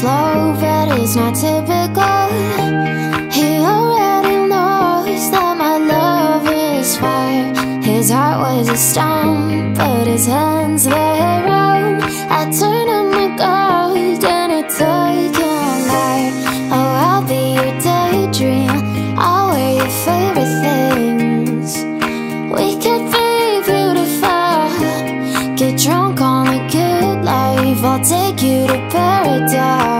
slow, but it's not typical. He already knows that my love is fire. His heart was a stone, but his hands, were roam I turn die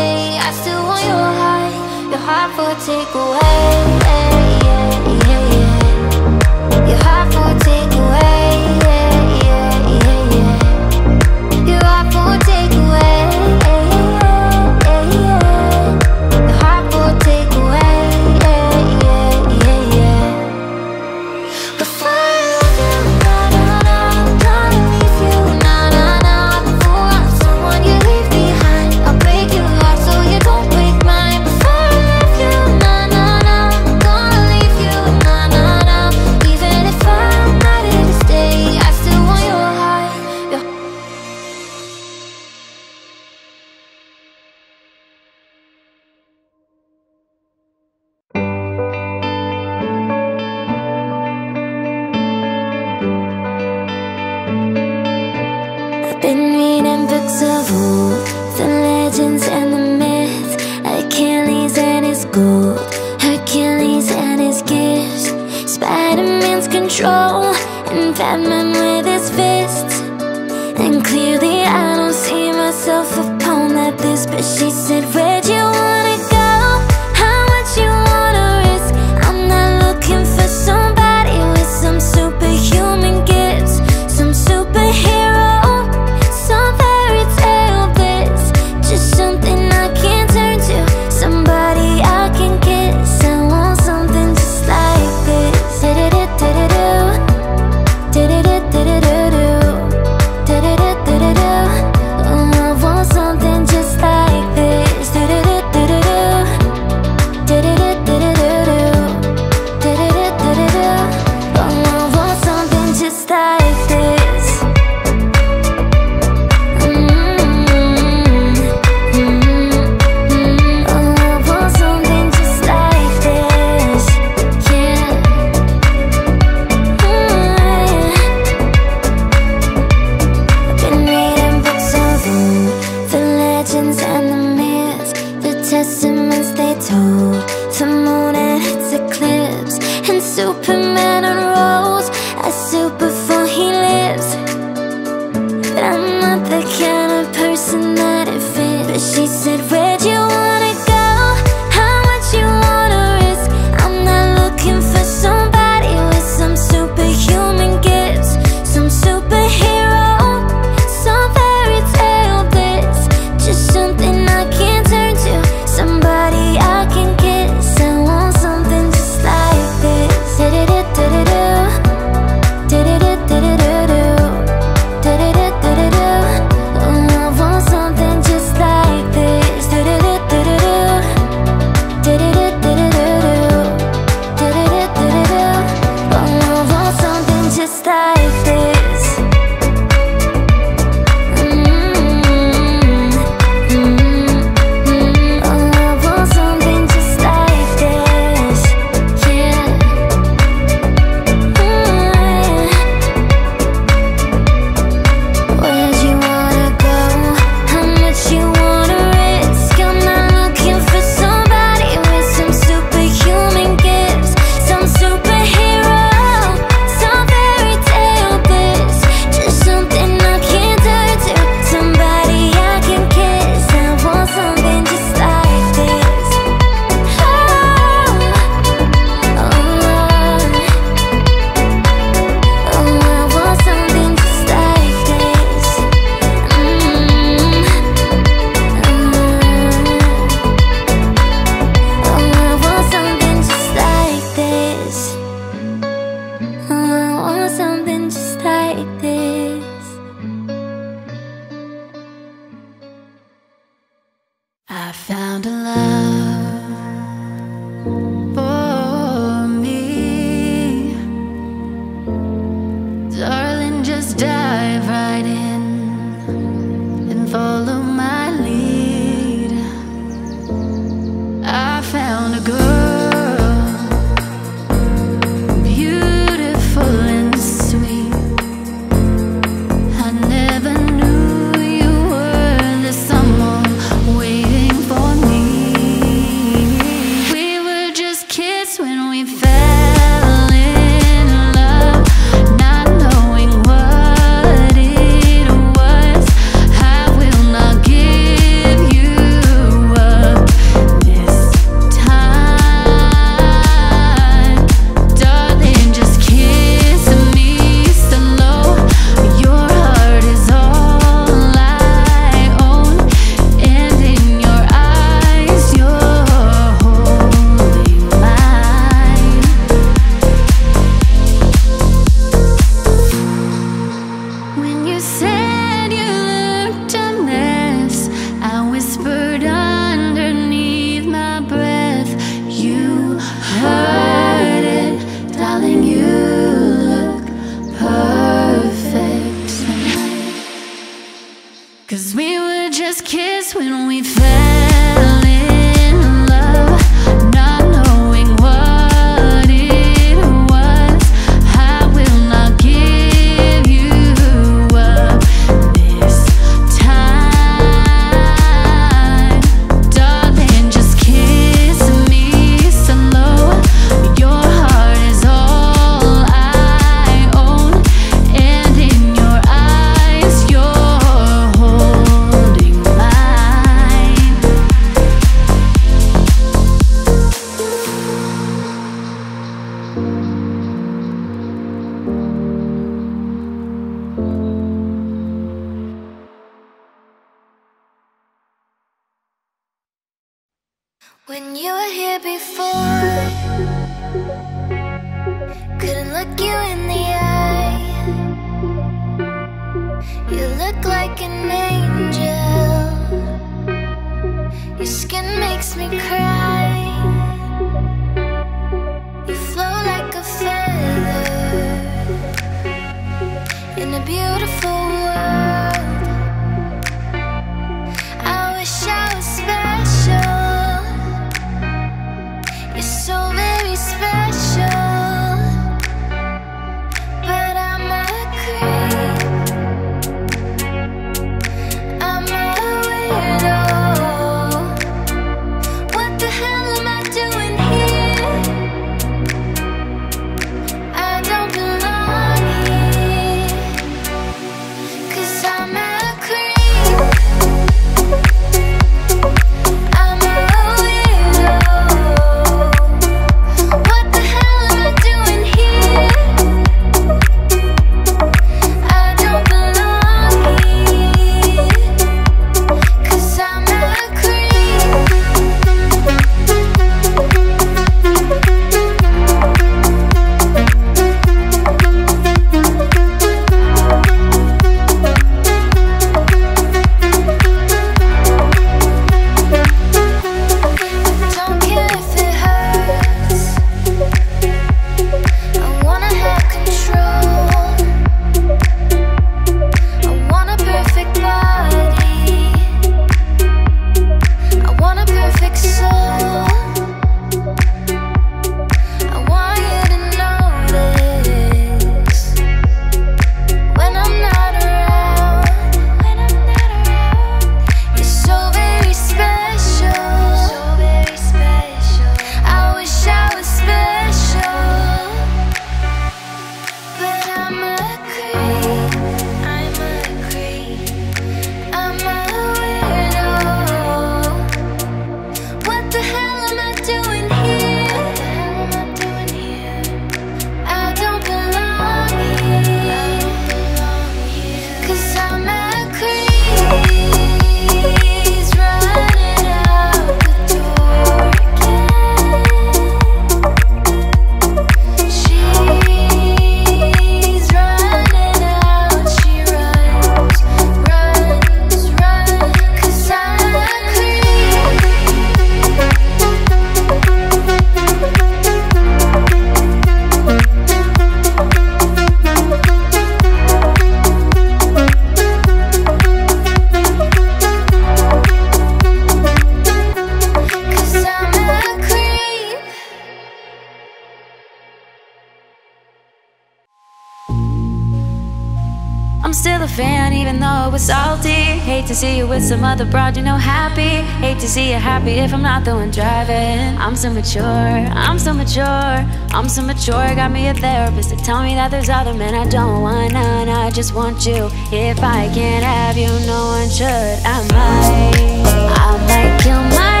with some other broad, you know, happy. Hate to see you happy if I'm not the one driving. I'm so mature, I'm so mature, I'm so mature. Got me a therapist to tell me that there's other men I don't want none. I just want you. If I can't have you, no one should. I might, I might kill my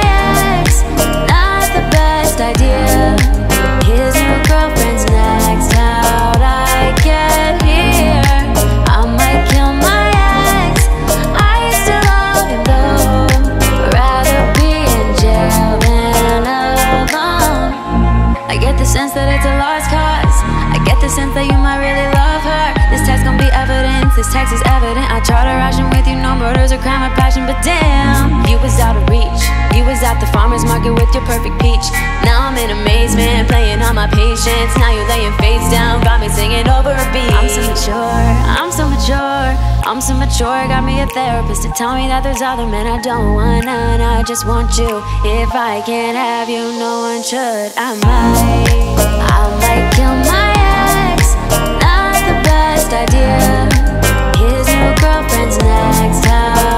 ex. Not the best idea. That you might really love her. This text gon' be evidence. This text is evident. I try to ration with you, no murders or crime or passion, but damn, you was out of reach. You was at the farmer's market with your perfect peach. Now I'm in amazement, playing on my patience. Now you're laying face down, got me singing over a beat. I'm so mature, I'm so mature, I'm so mature. Got me a therapist to tell me that there's other men I don't want none. I just want you. If I can't have you, no one should. I might, I might kill my idea. His new girlfriend's next. How'd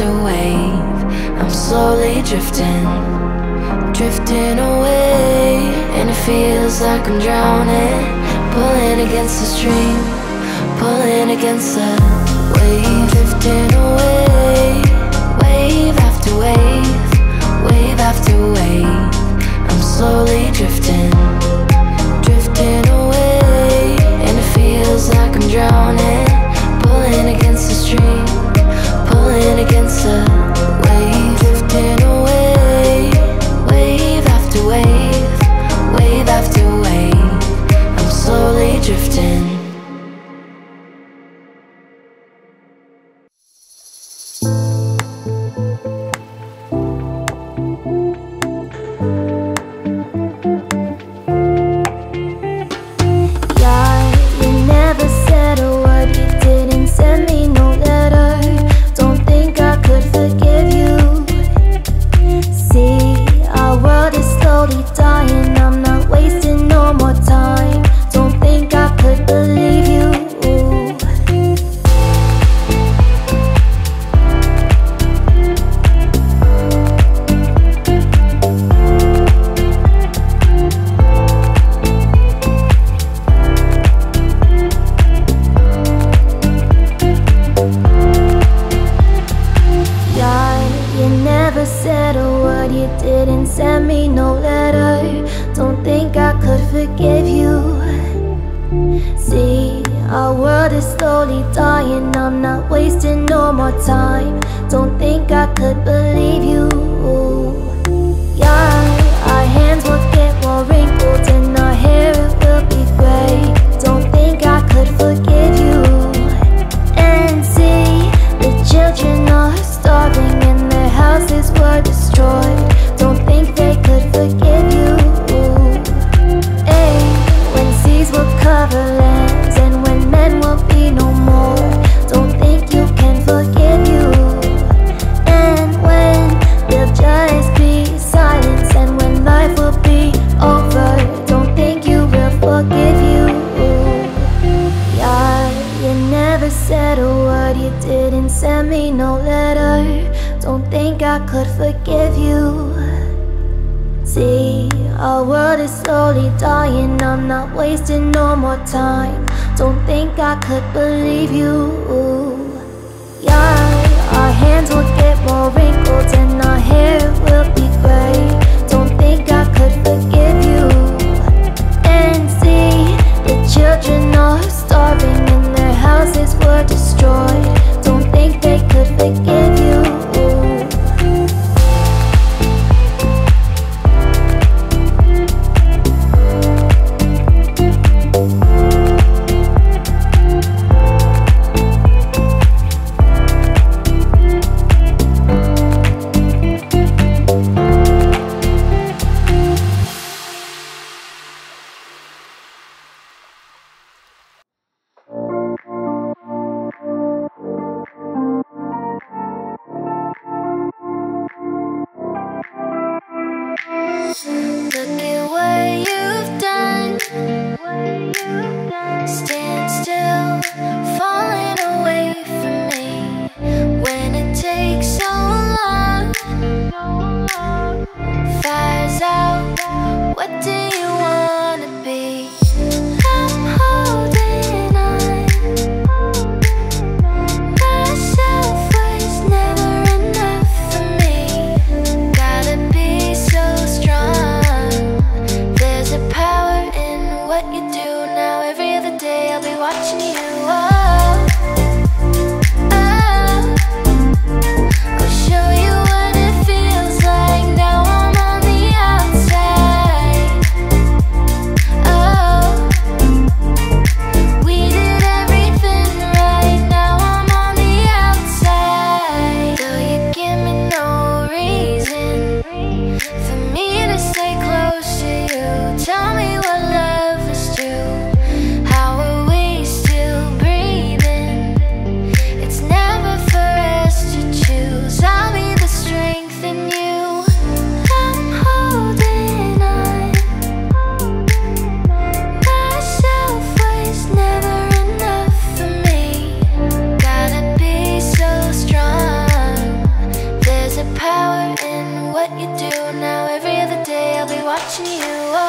a wave. I'm slowly drifting, drifting away. And it feels like I'm drowning. Pulling against the stream, pulling against the wave. Drifting away watching you.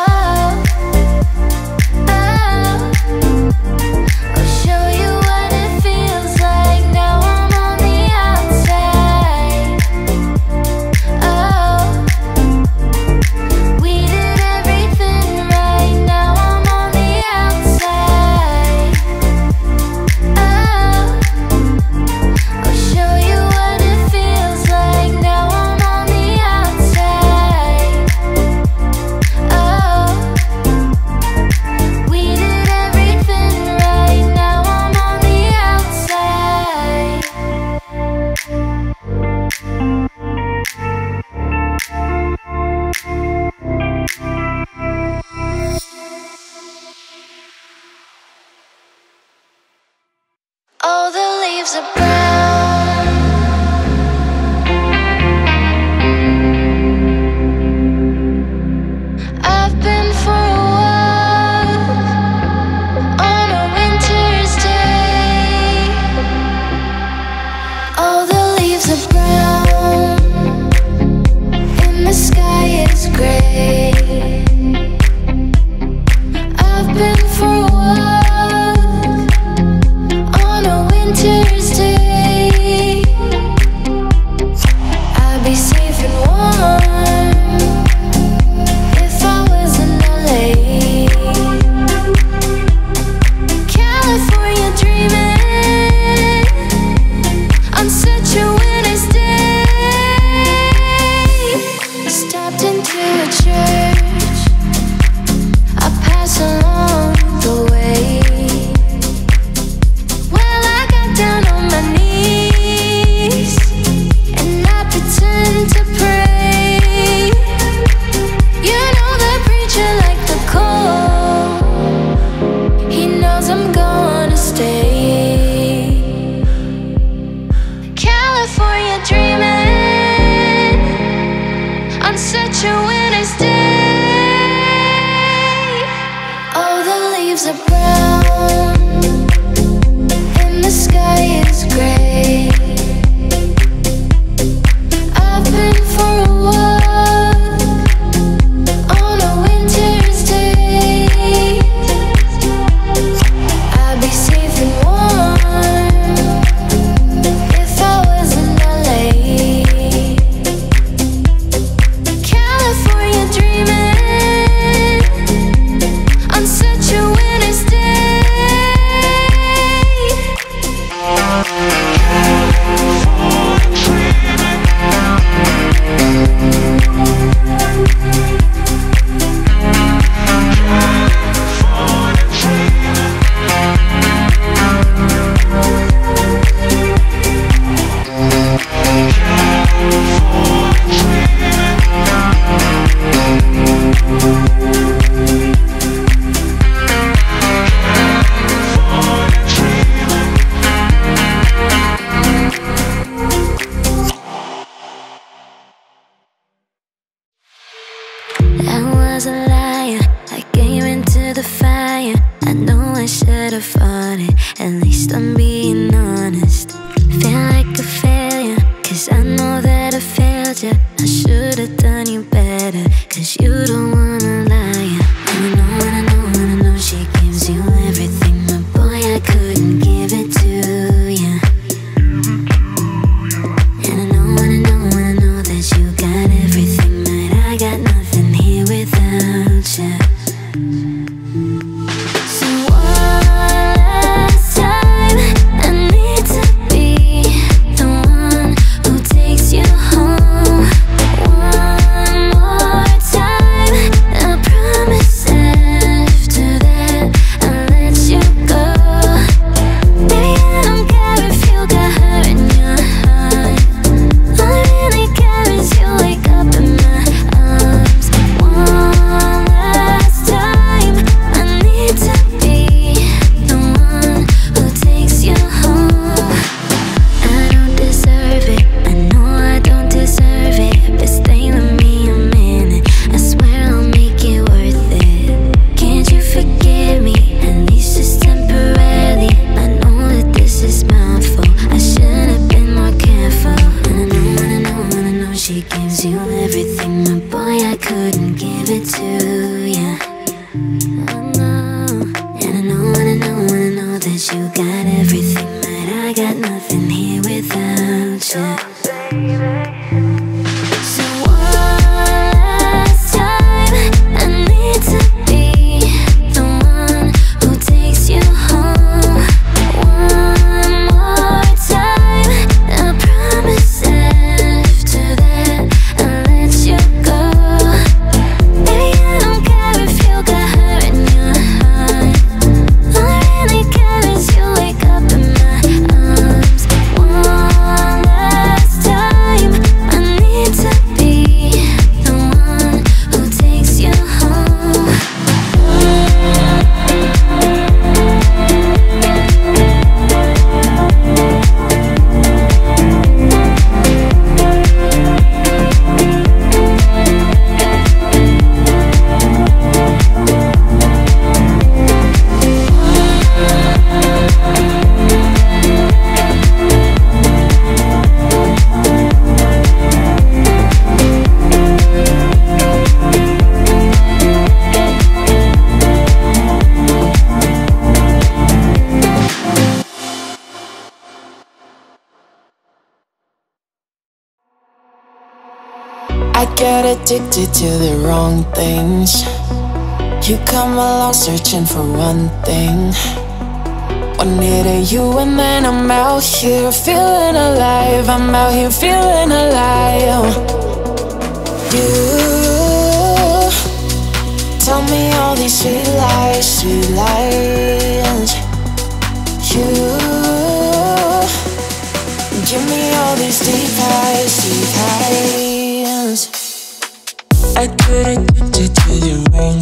to the wrong things. You come along searching for one thing. One need of you and then I'm out here feeling alive. I'm out here feeling alive. You tell me all these sweet lies, sweet lies. You give me all these deep highs, deep highs couldn't get you to the rain.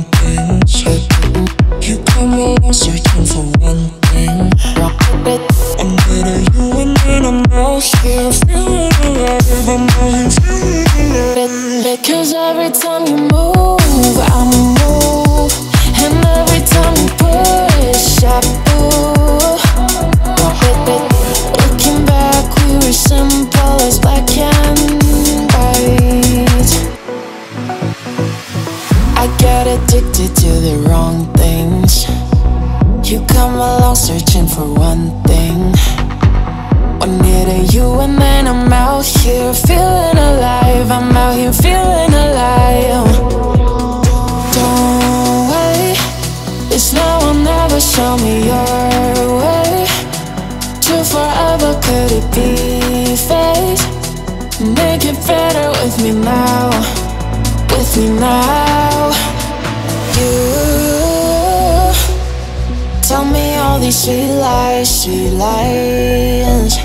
see lions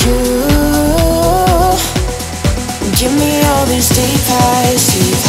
You Give me all these deep eyes. deep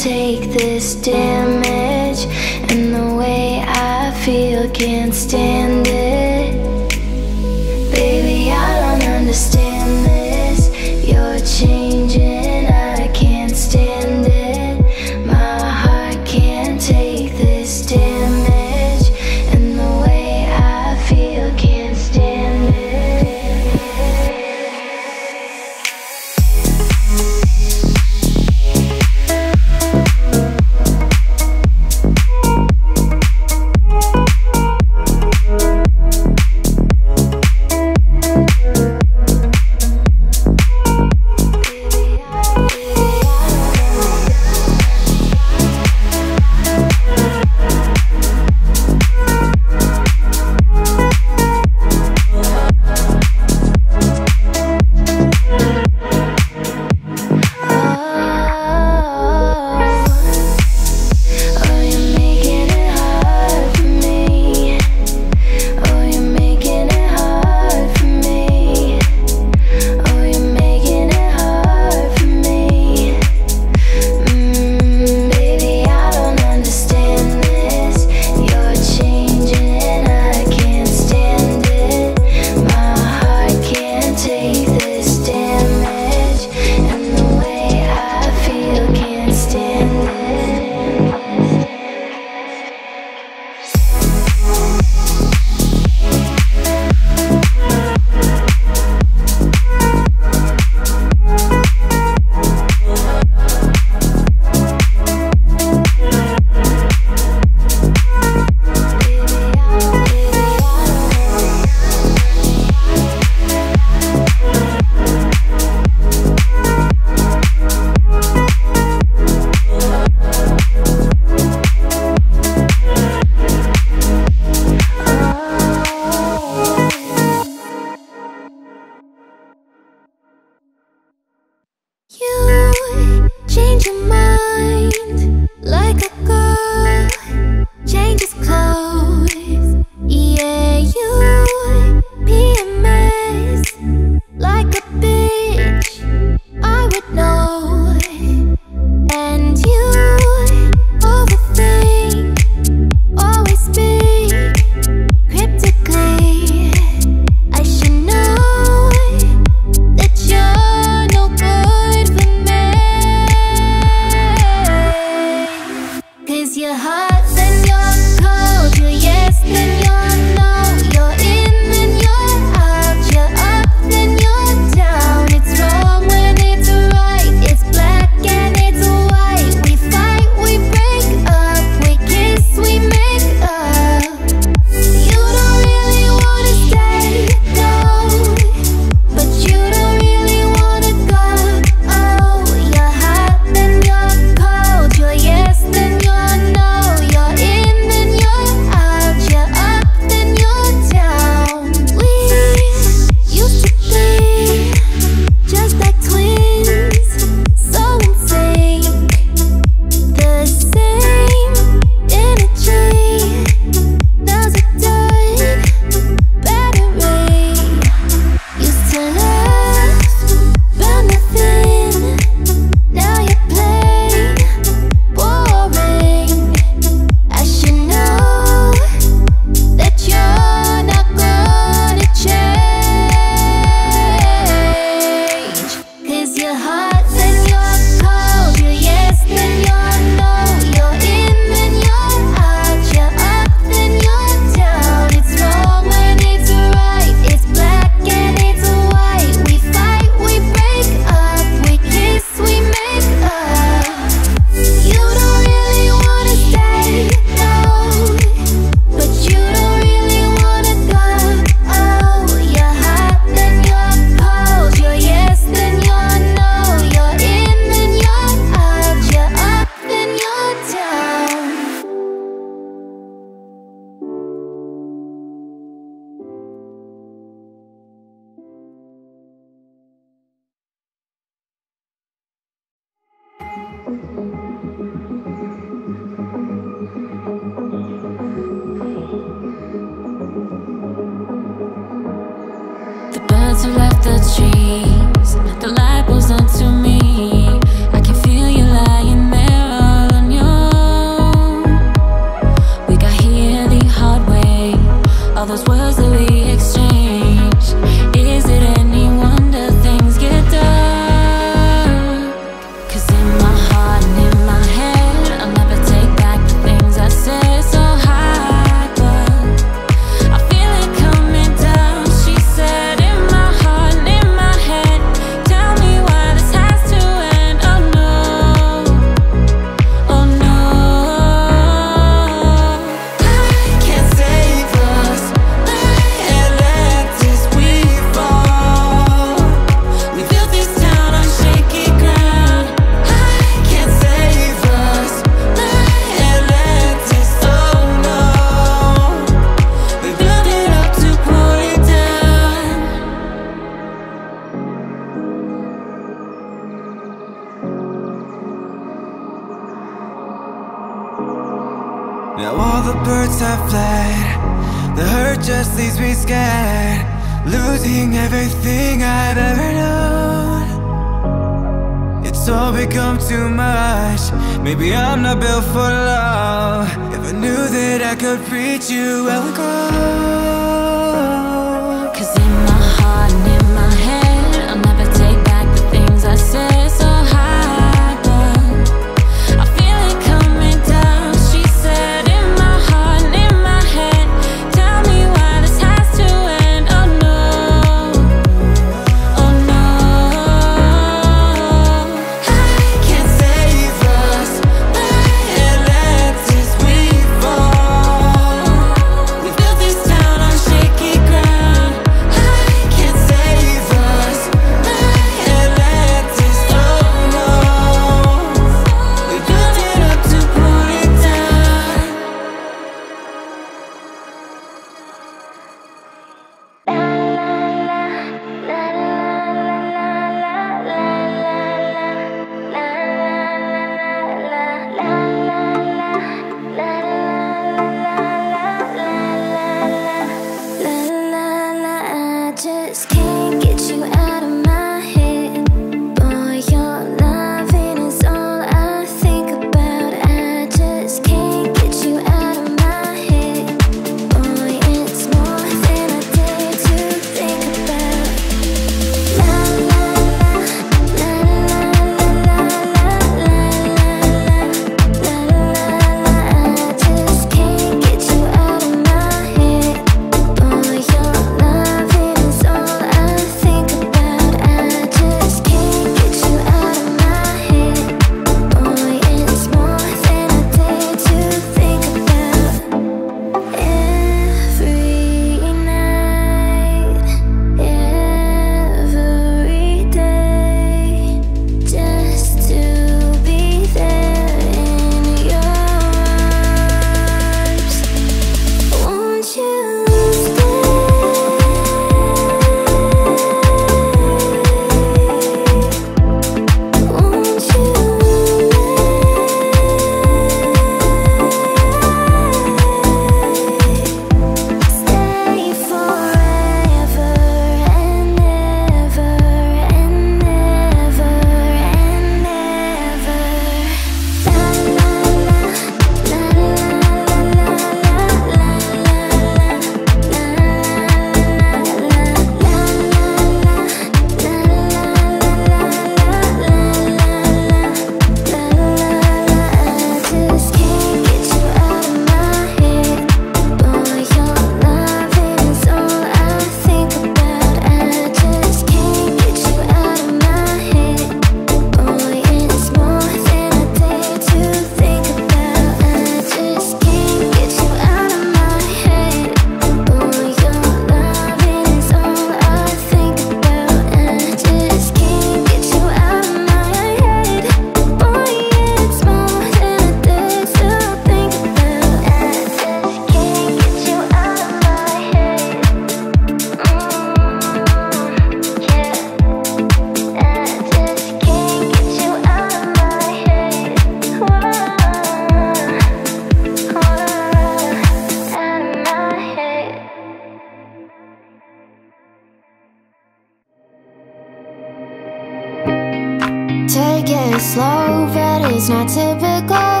is slow, but it's not typical.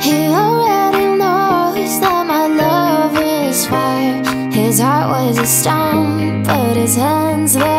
He already knows that my love is fire. His heart was a stone, but his hands were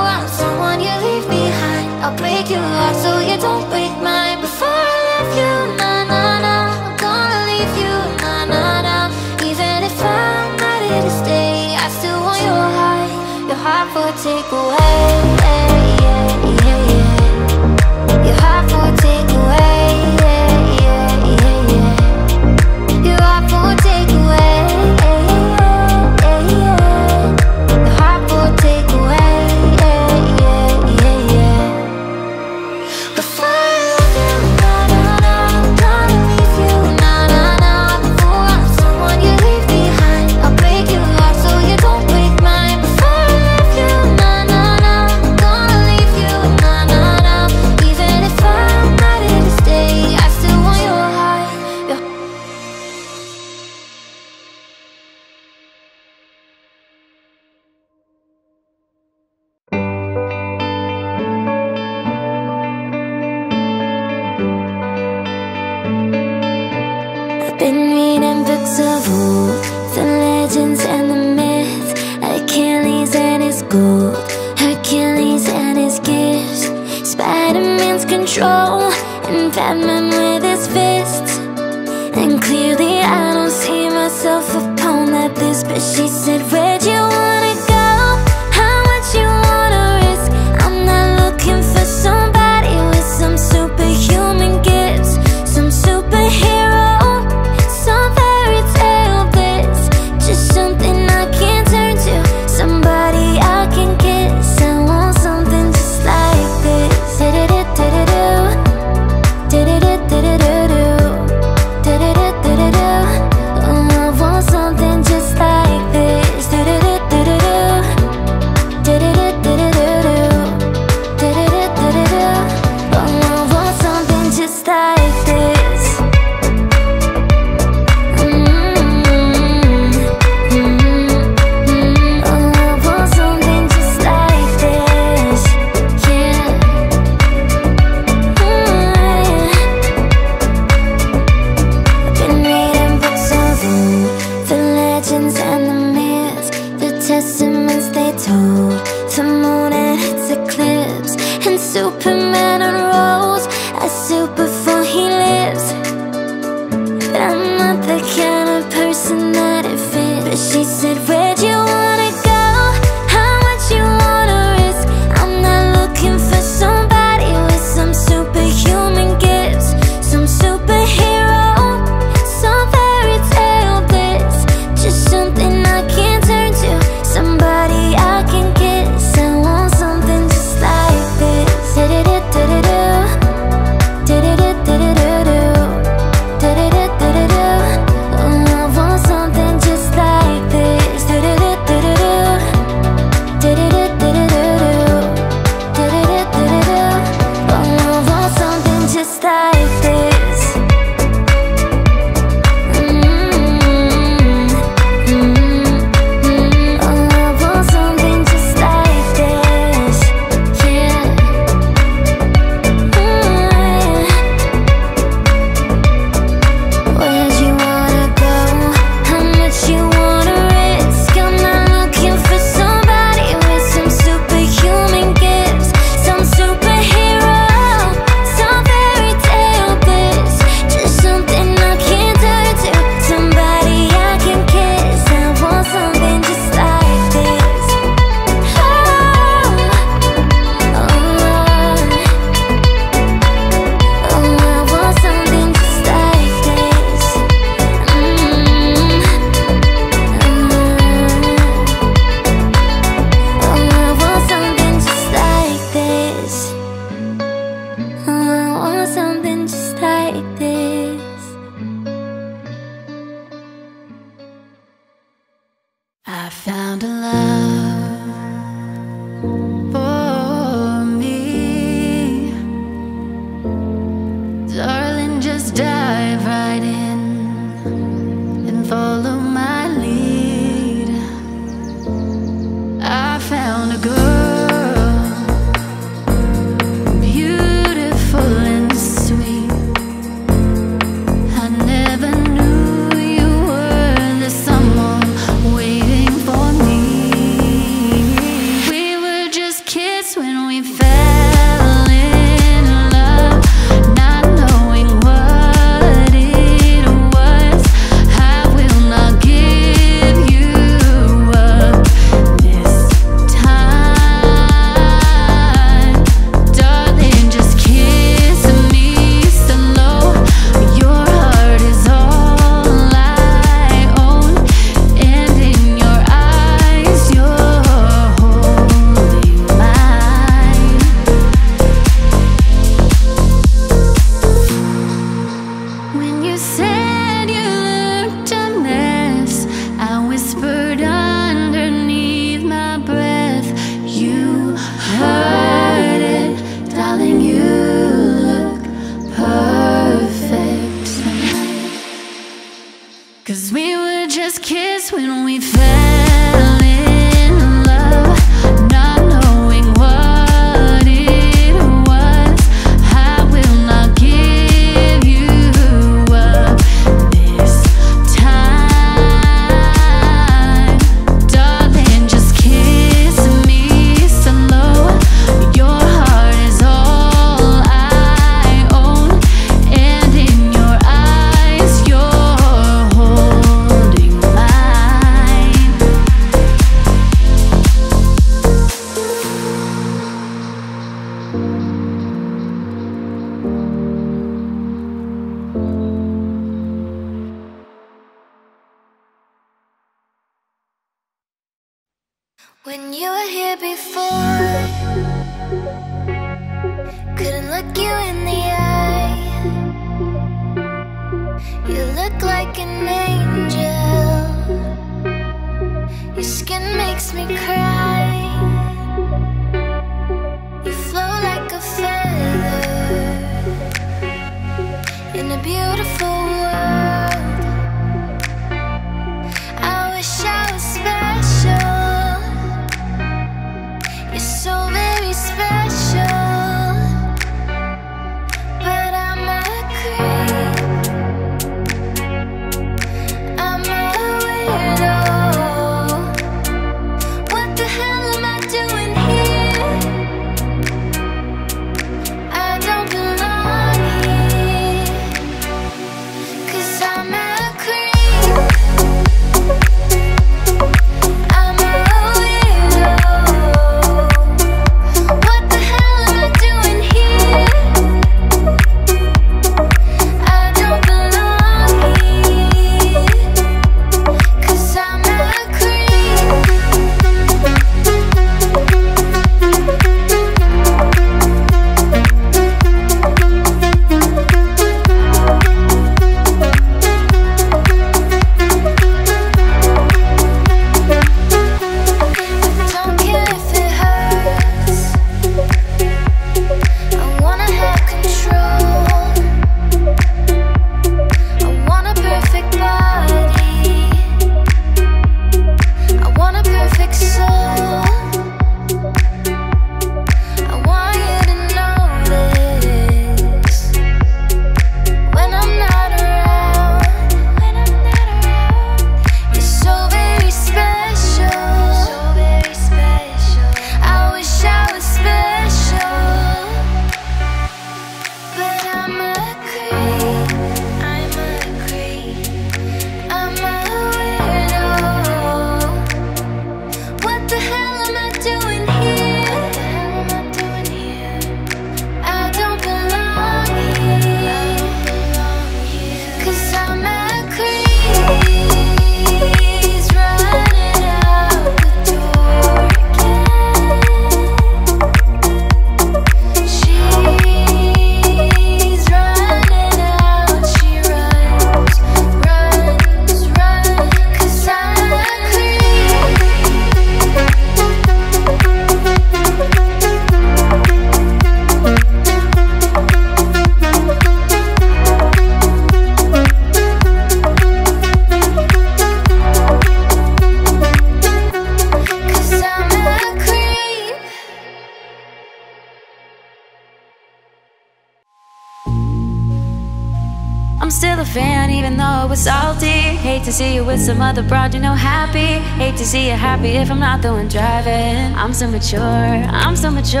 to see you with some other broad, you know, happy. Hate to see you happy if I'm not the one driving. I'm so mature, I'm so mature,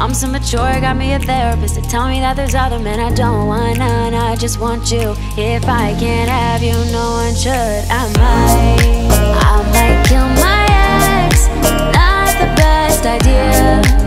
I'm so mature. Got me a therapist to tell me that there's other men I don't want none. I just want you. If I can't have you, no one should. I might, I might kill my ex. Not the best idea.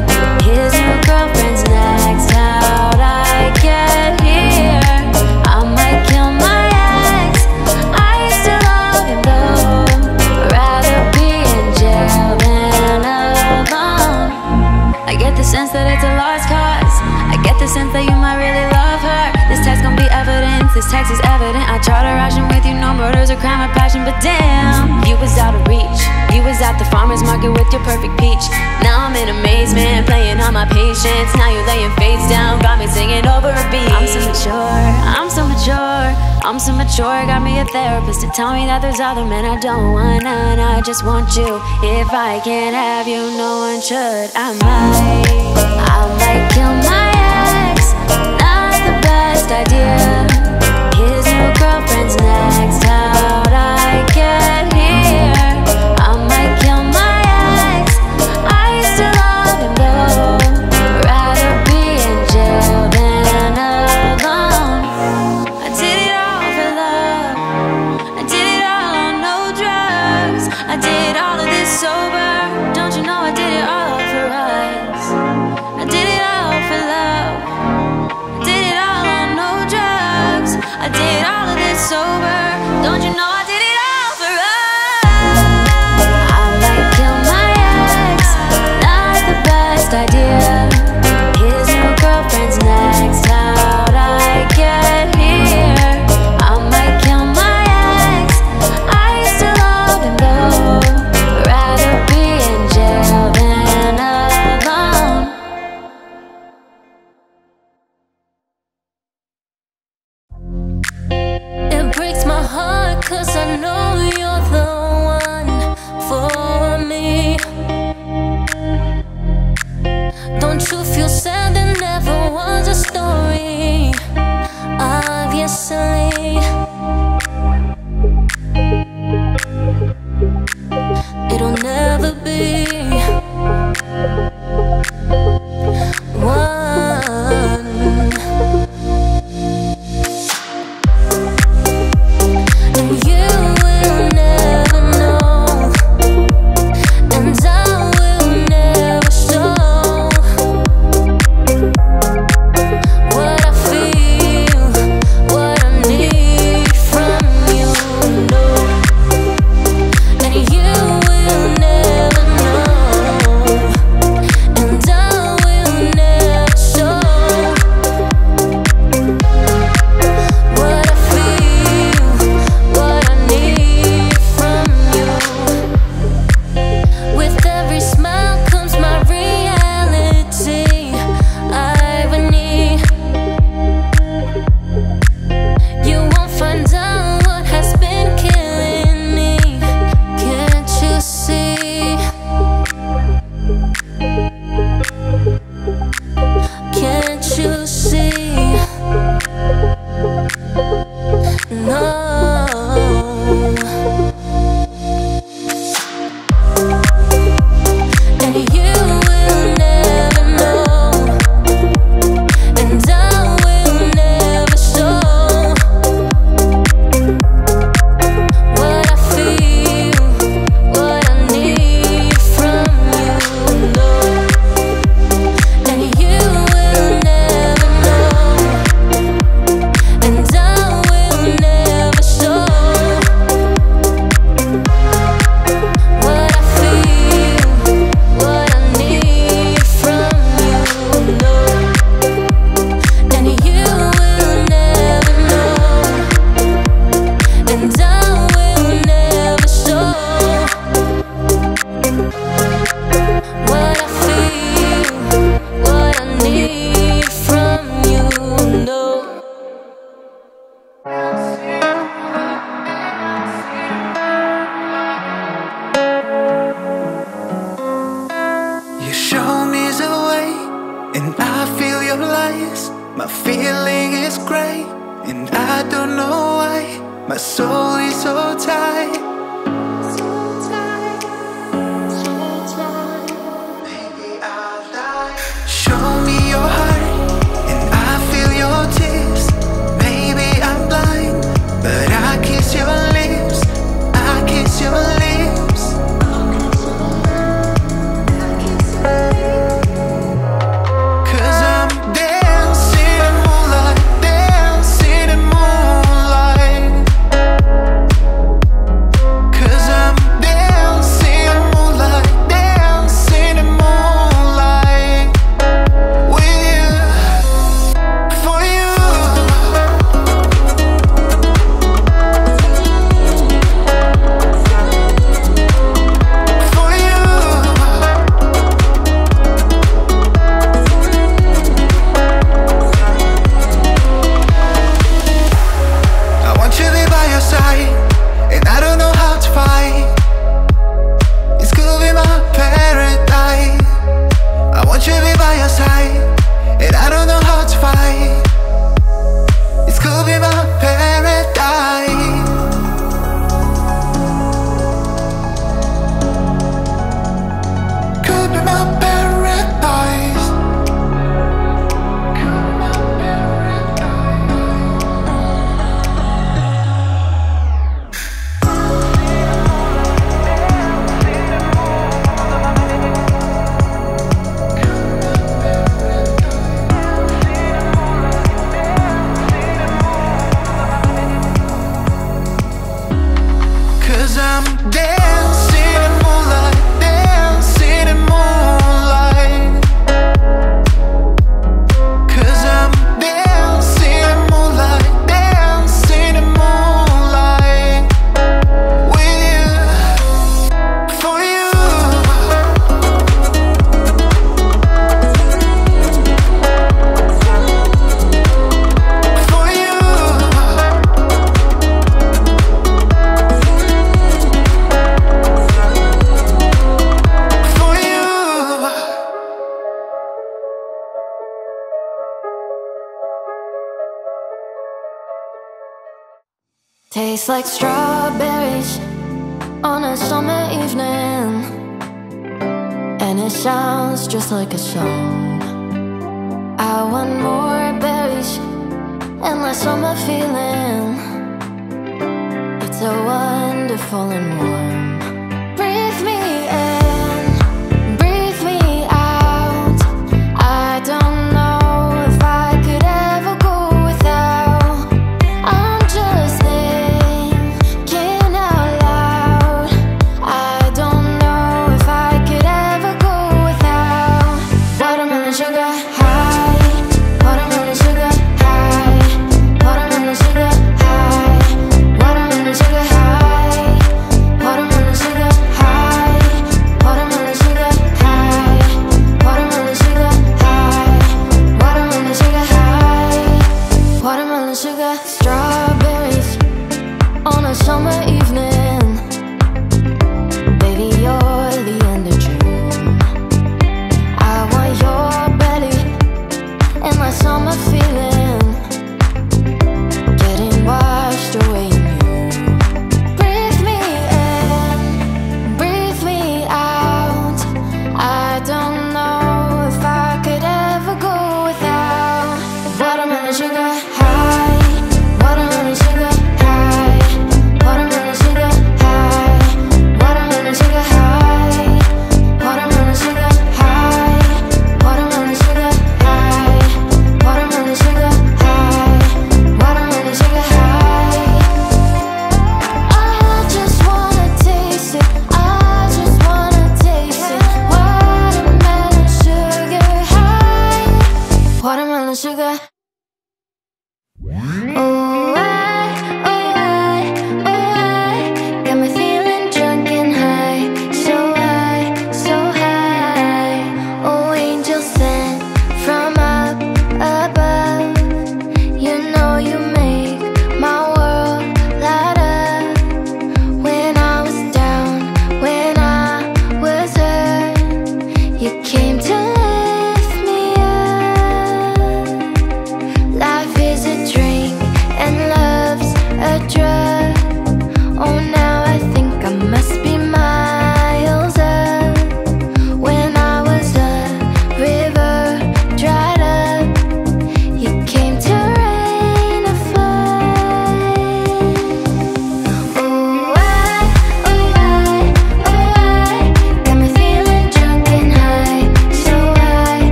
Sense that it's a lost cause. I get the sense that you might really love her. This text gon' be evidence. This text is evident. I try to ration with you, no murders or crime or passion, but damn, you was out of reach. You was at the farmer's market with your perfect peach. Now I'm in amazement, playing on my patience. Now you laying face down, got me singing over a beat. I'm so mature, I'm so mature, I'm so mature. Got me a therapist to tell me that there's other men I don't want none. I just want you. If I can't have you, no one should. I might, I might kill my ex. Not the best idea.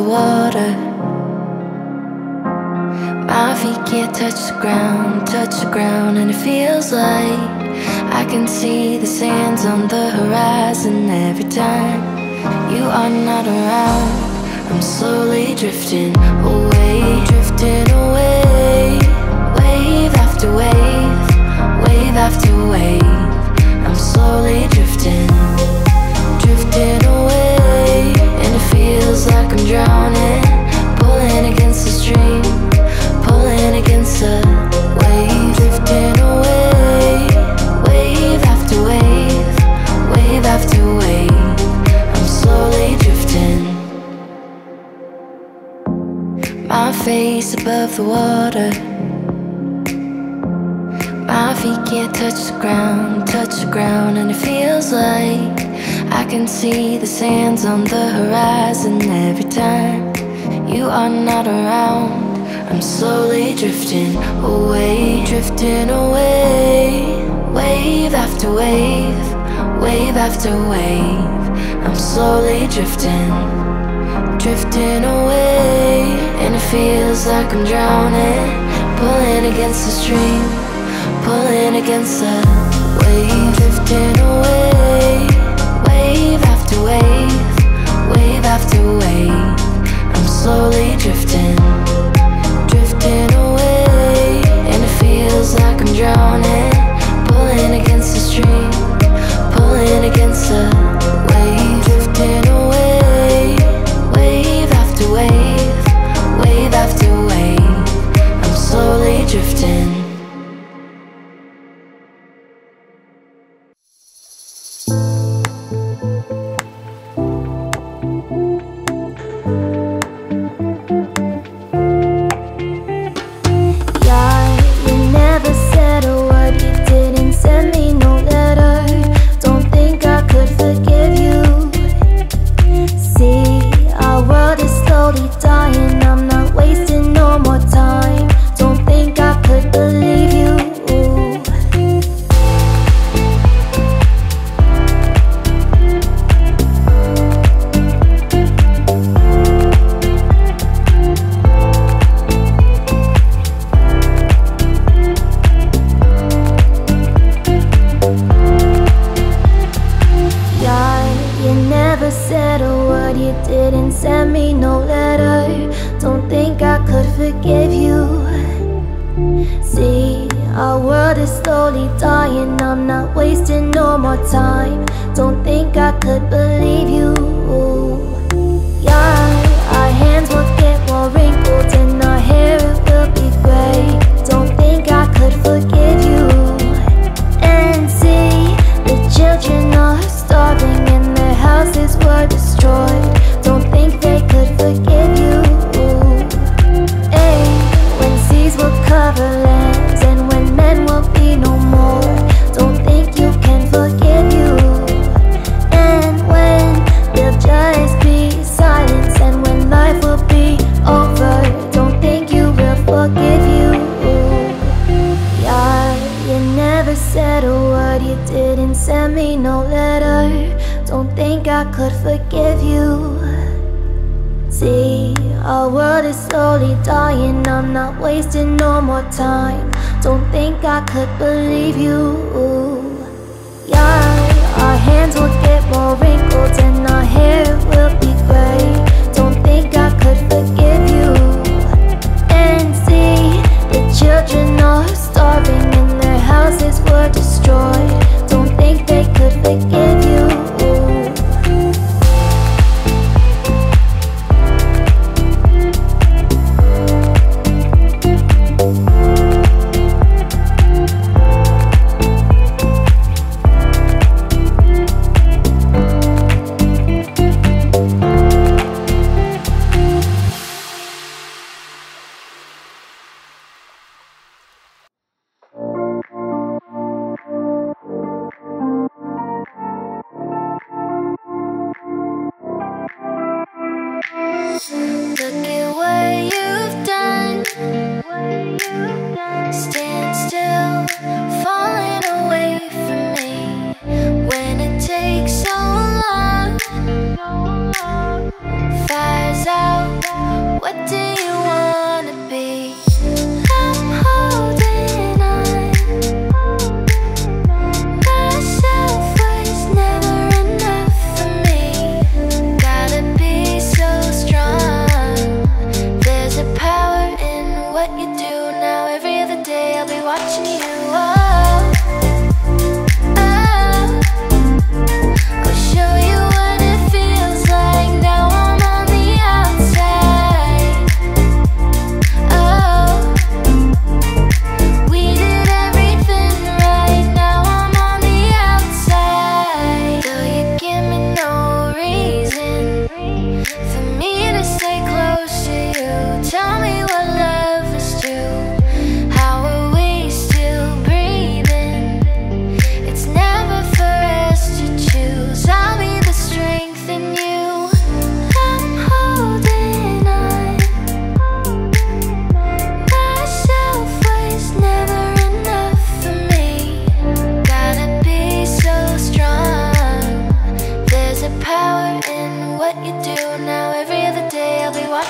the after wave. I'm slowly drifting, drifting away. And it feels like I'm drowning. Pulling against the stream, pulling against the wave. Drifting away, wave after wave, wave after wave. I'm slowly drifting, drifting away. And it feels like I'm drowning. answer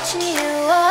watching you.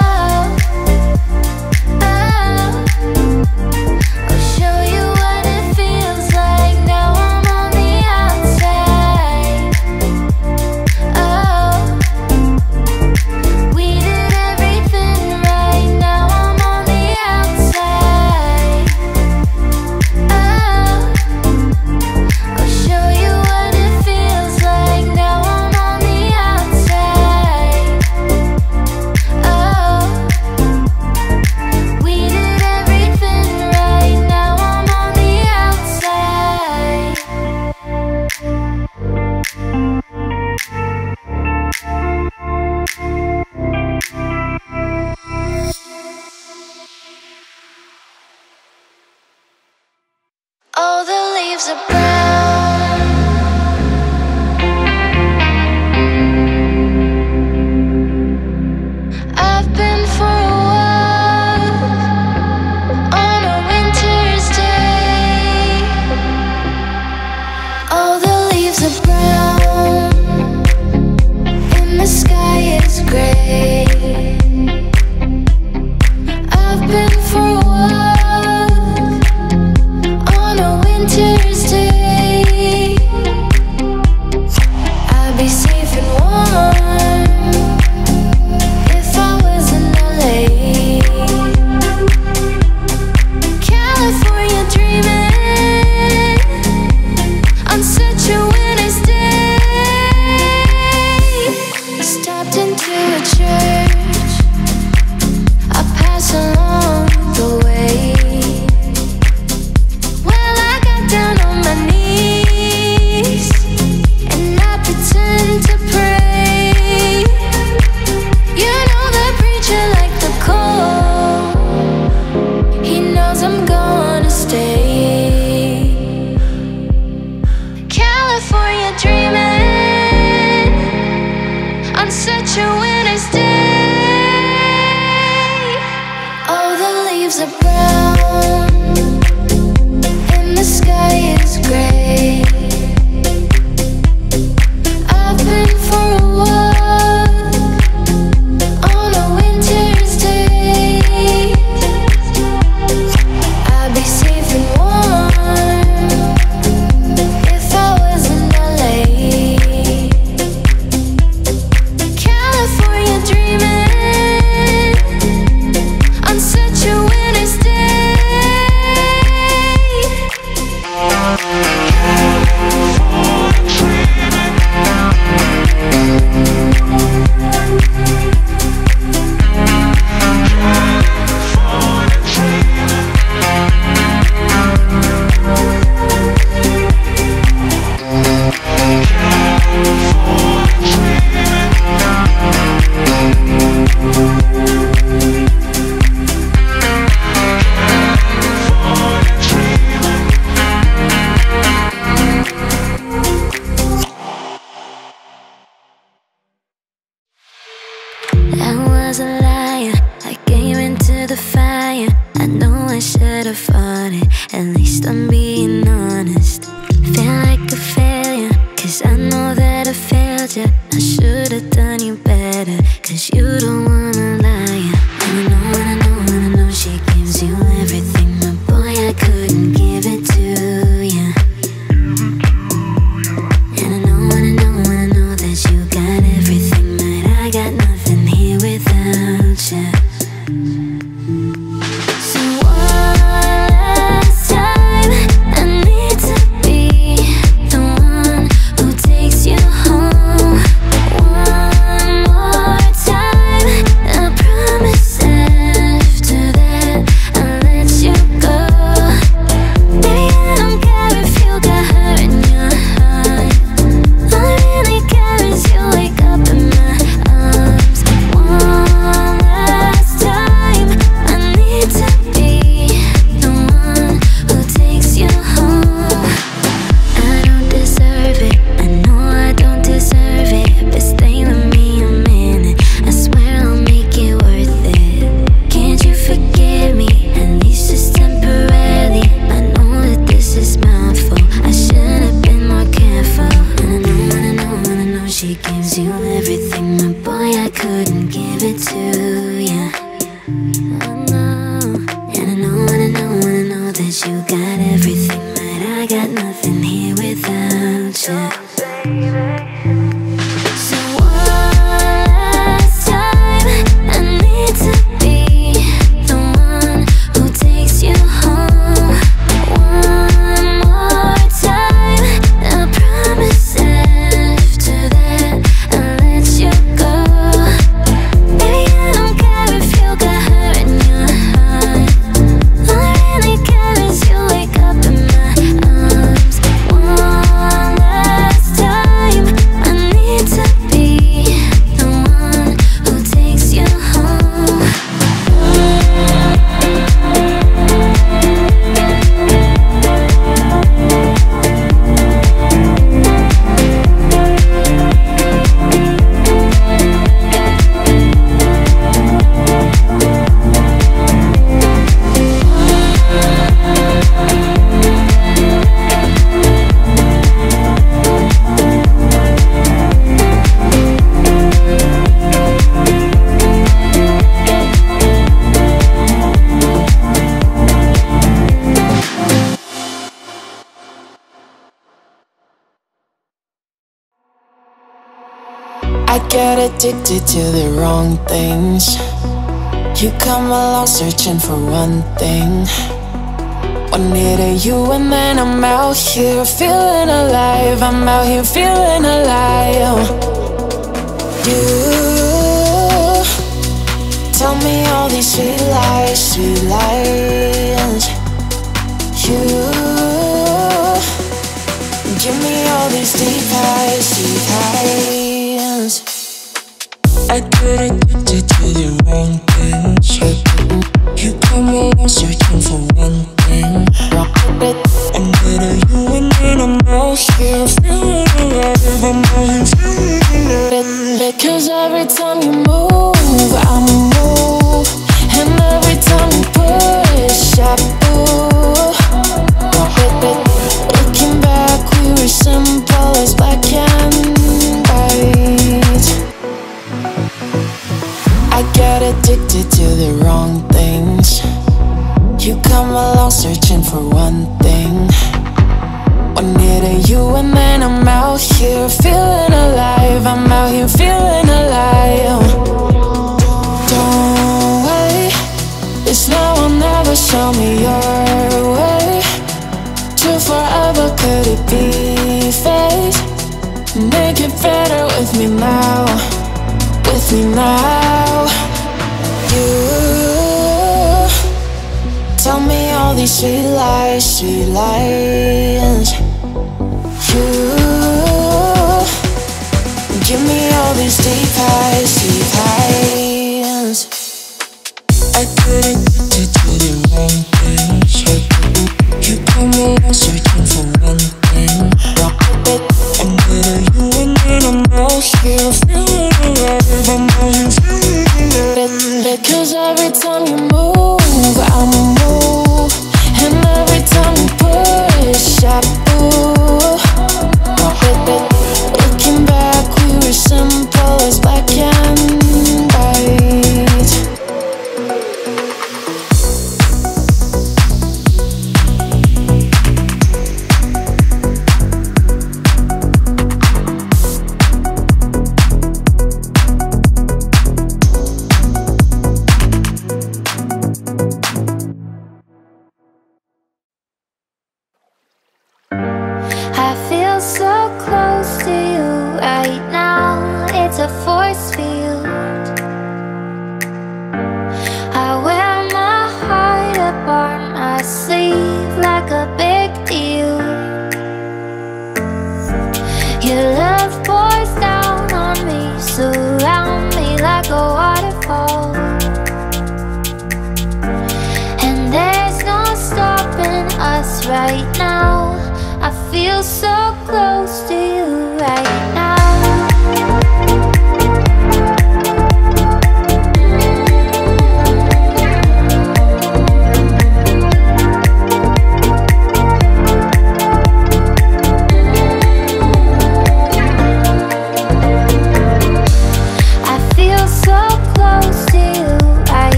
Lies,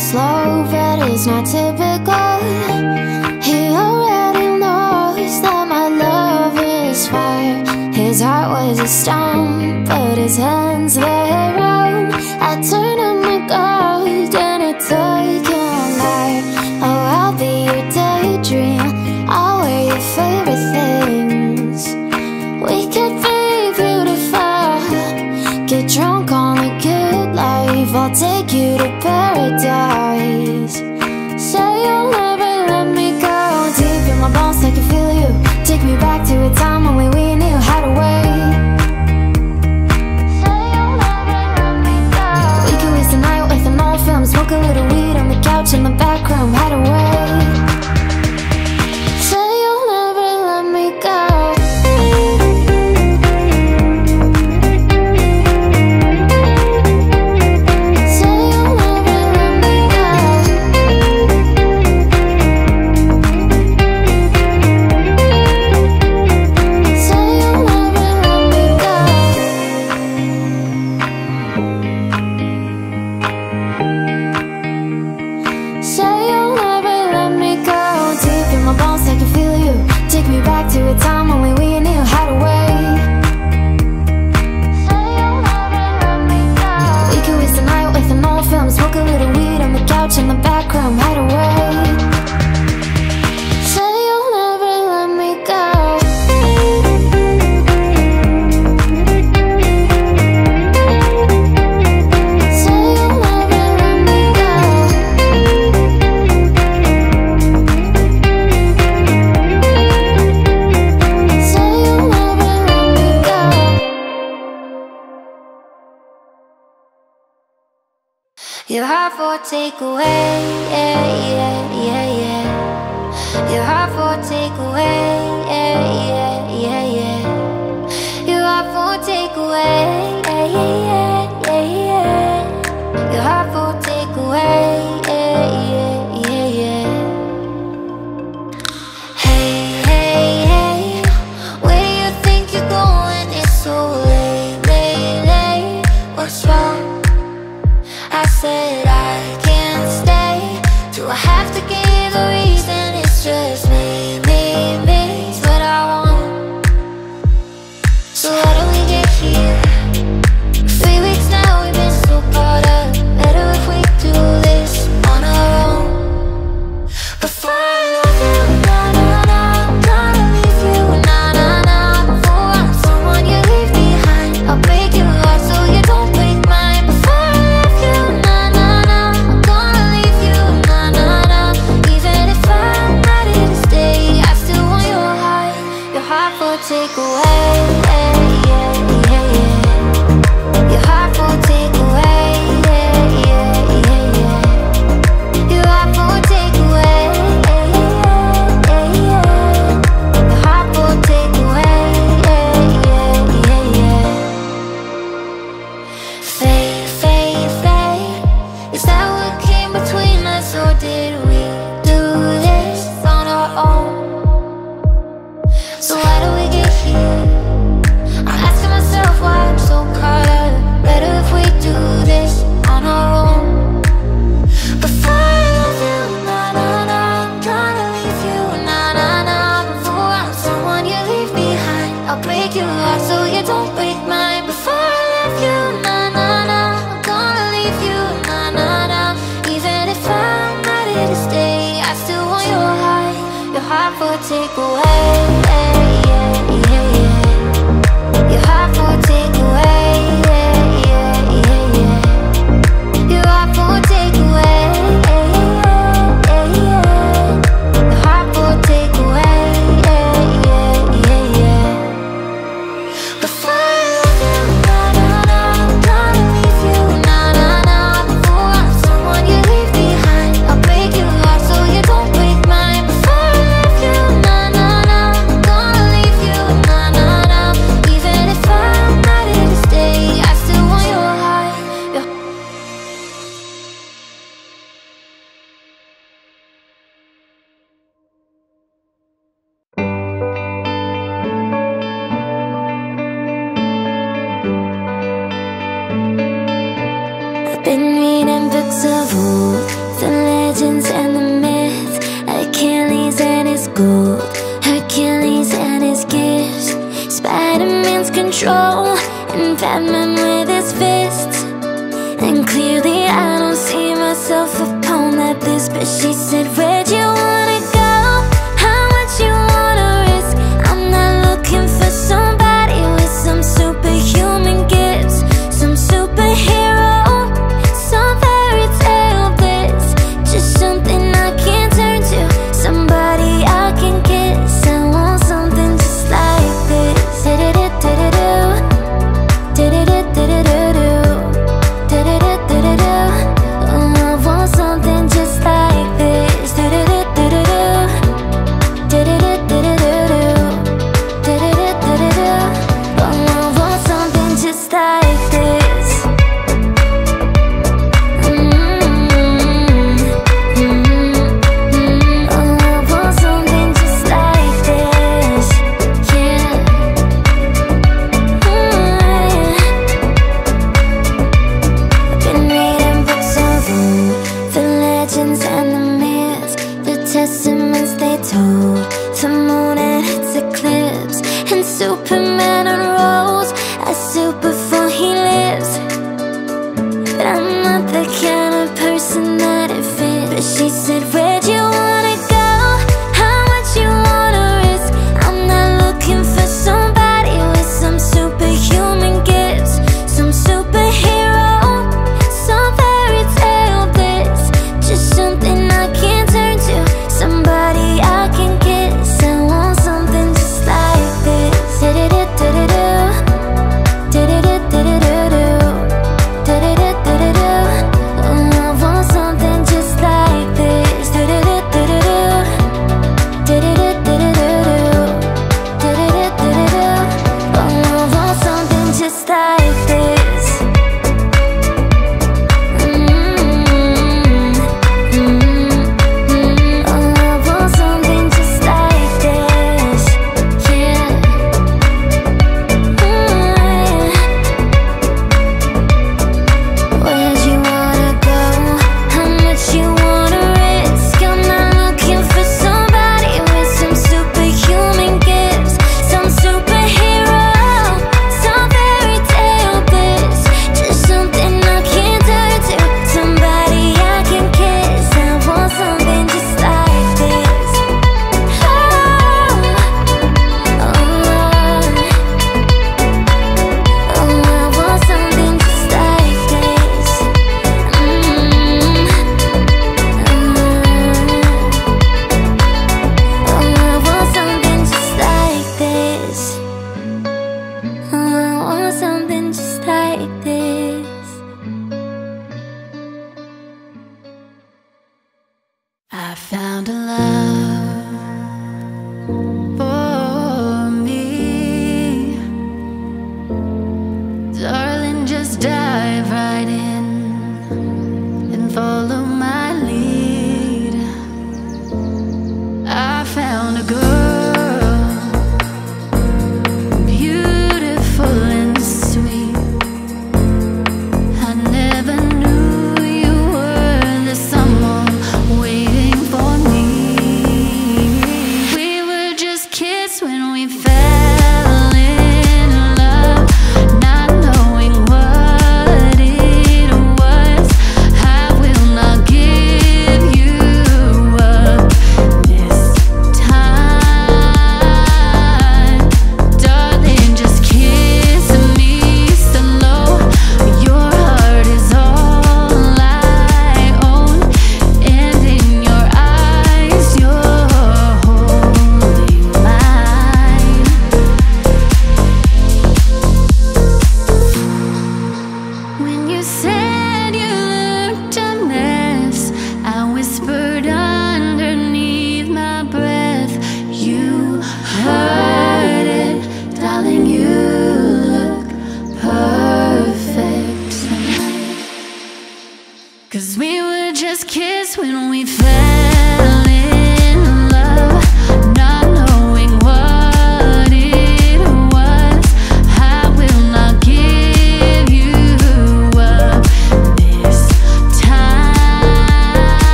slow, but it's not typical. He already knows that my love is fire. His heart was a stone, but his hands, they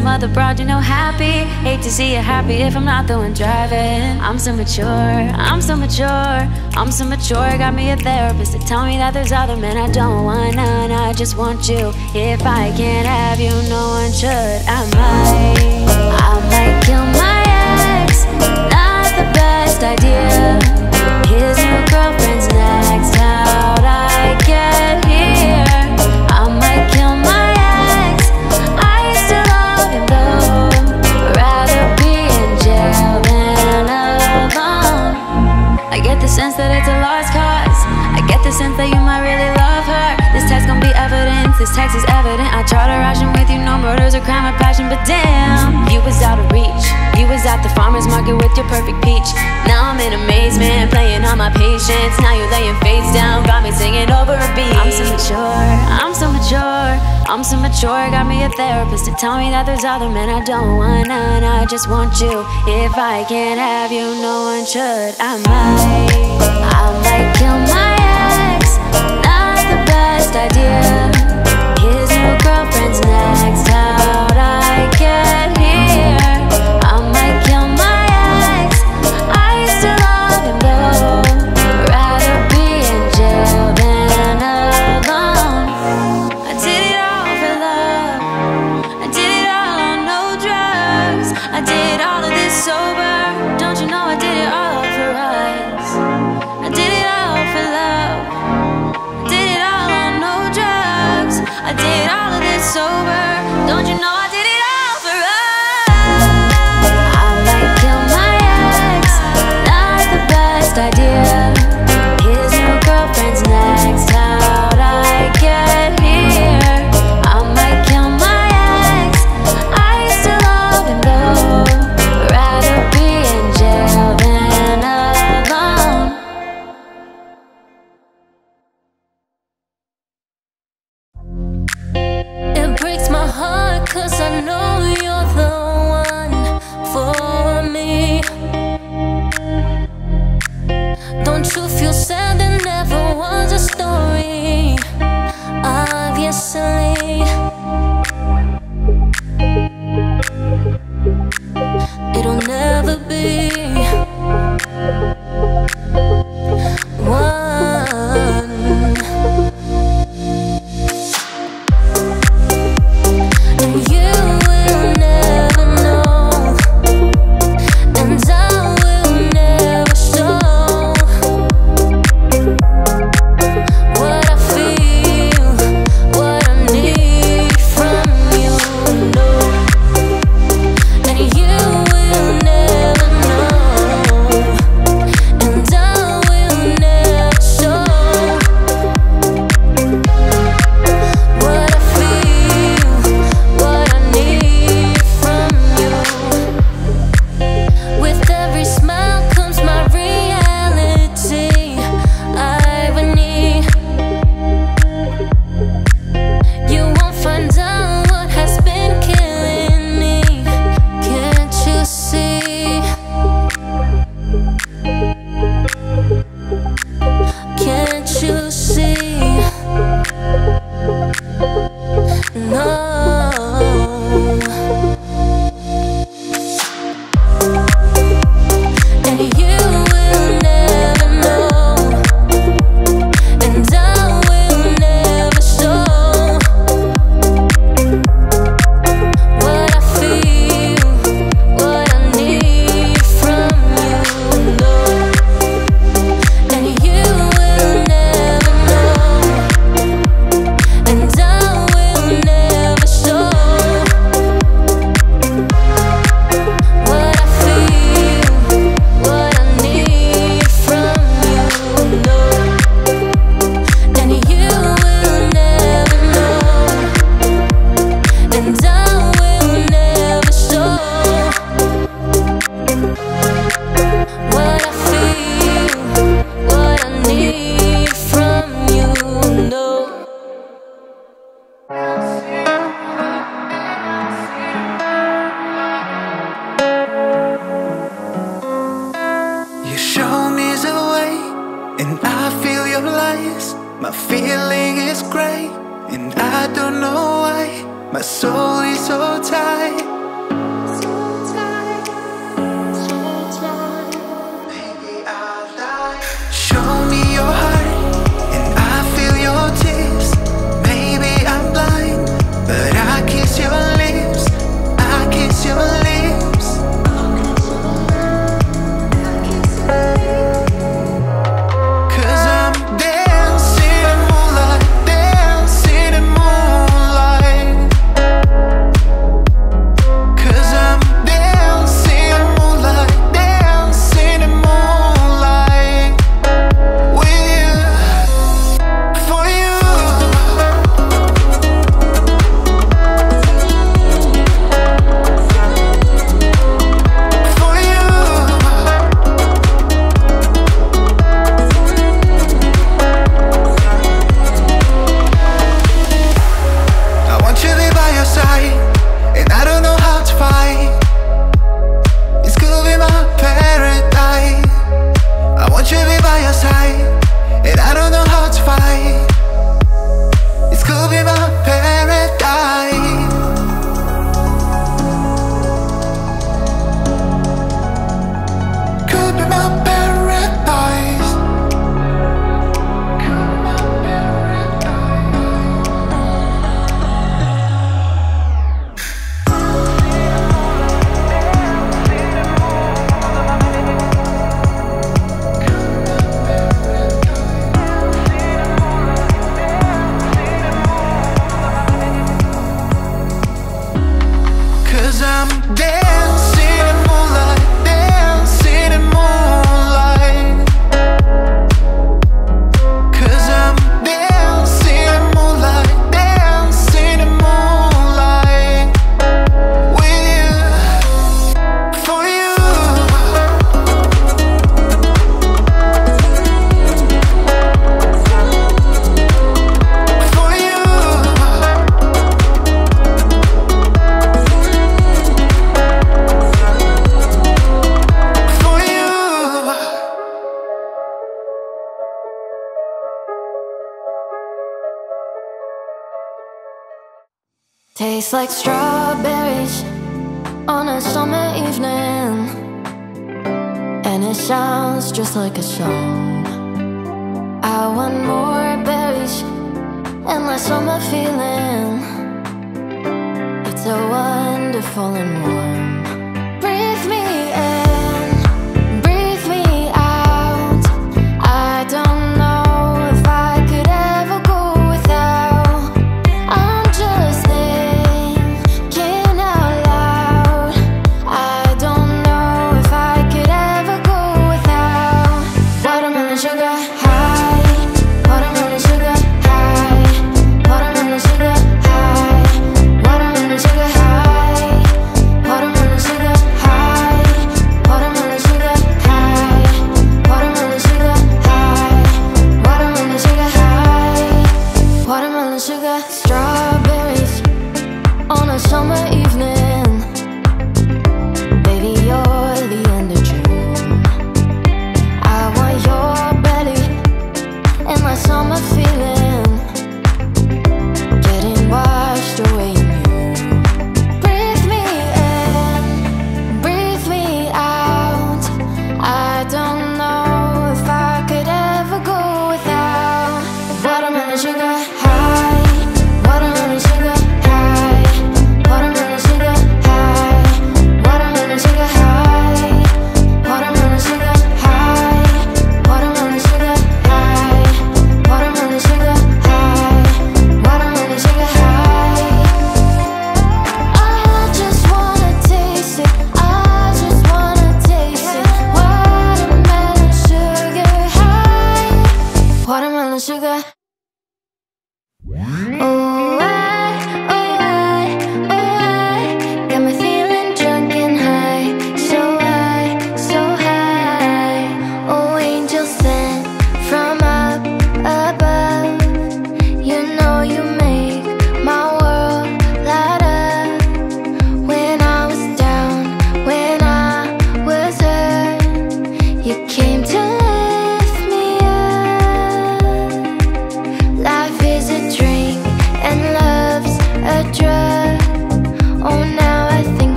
see you some other broad, you know, happy. Hate to see you happy if I'm not the one driving. I'm so mature, I'm so mature, I'm so mature. Got me a therapist to tell me that there's other men I don't want none. I just want you. If I can't have you, no one should. I might, I might kill my ex. Not the best idea. Sense that it's a lost cause. I get the sense that you might really love her. This text gon' be evidence. This text is evident. I try to ration with you, no murders or crime or passion, but damn, you was out of reach. You was at the farmer's market with your perfect peach. Now I'm in amazement, playing on my patience. Now you're laying face down, got me singing over a beat. I'm so mature, I'm so mature, I'm so mature. Got me a therapist to tell me that there's other men I don't want none. I just want you. If I can't have you, no one should. I might, I might kill my ex. Not the best idea.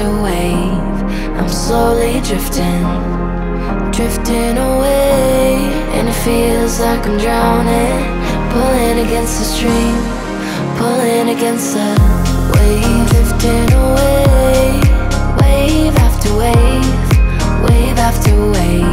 a wave. I'm slowly drifting, drifting away. And it feels like I'm drowning. Pulling against the stream, pulling against the wave. Drifting away, wave after wave, wave after wave.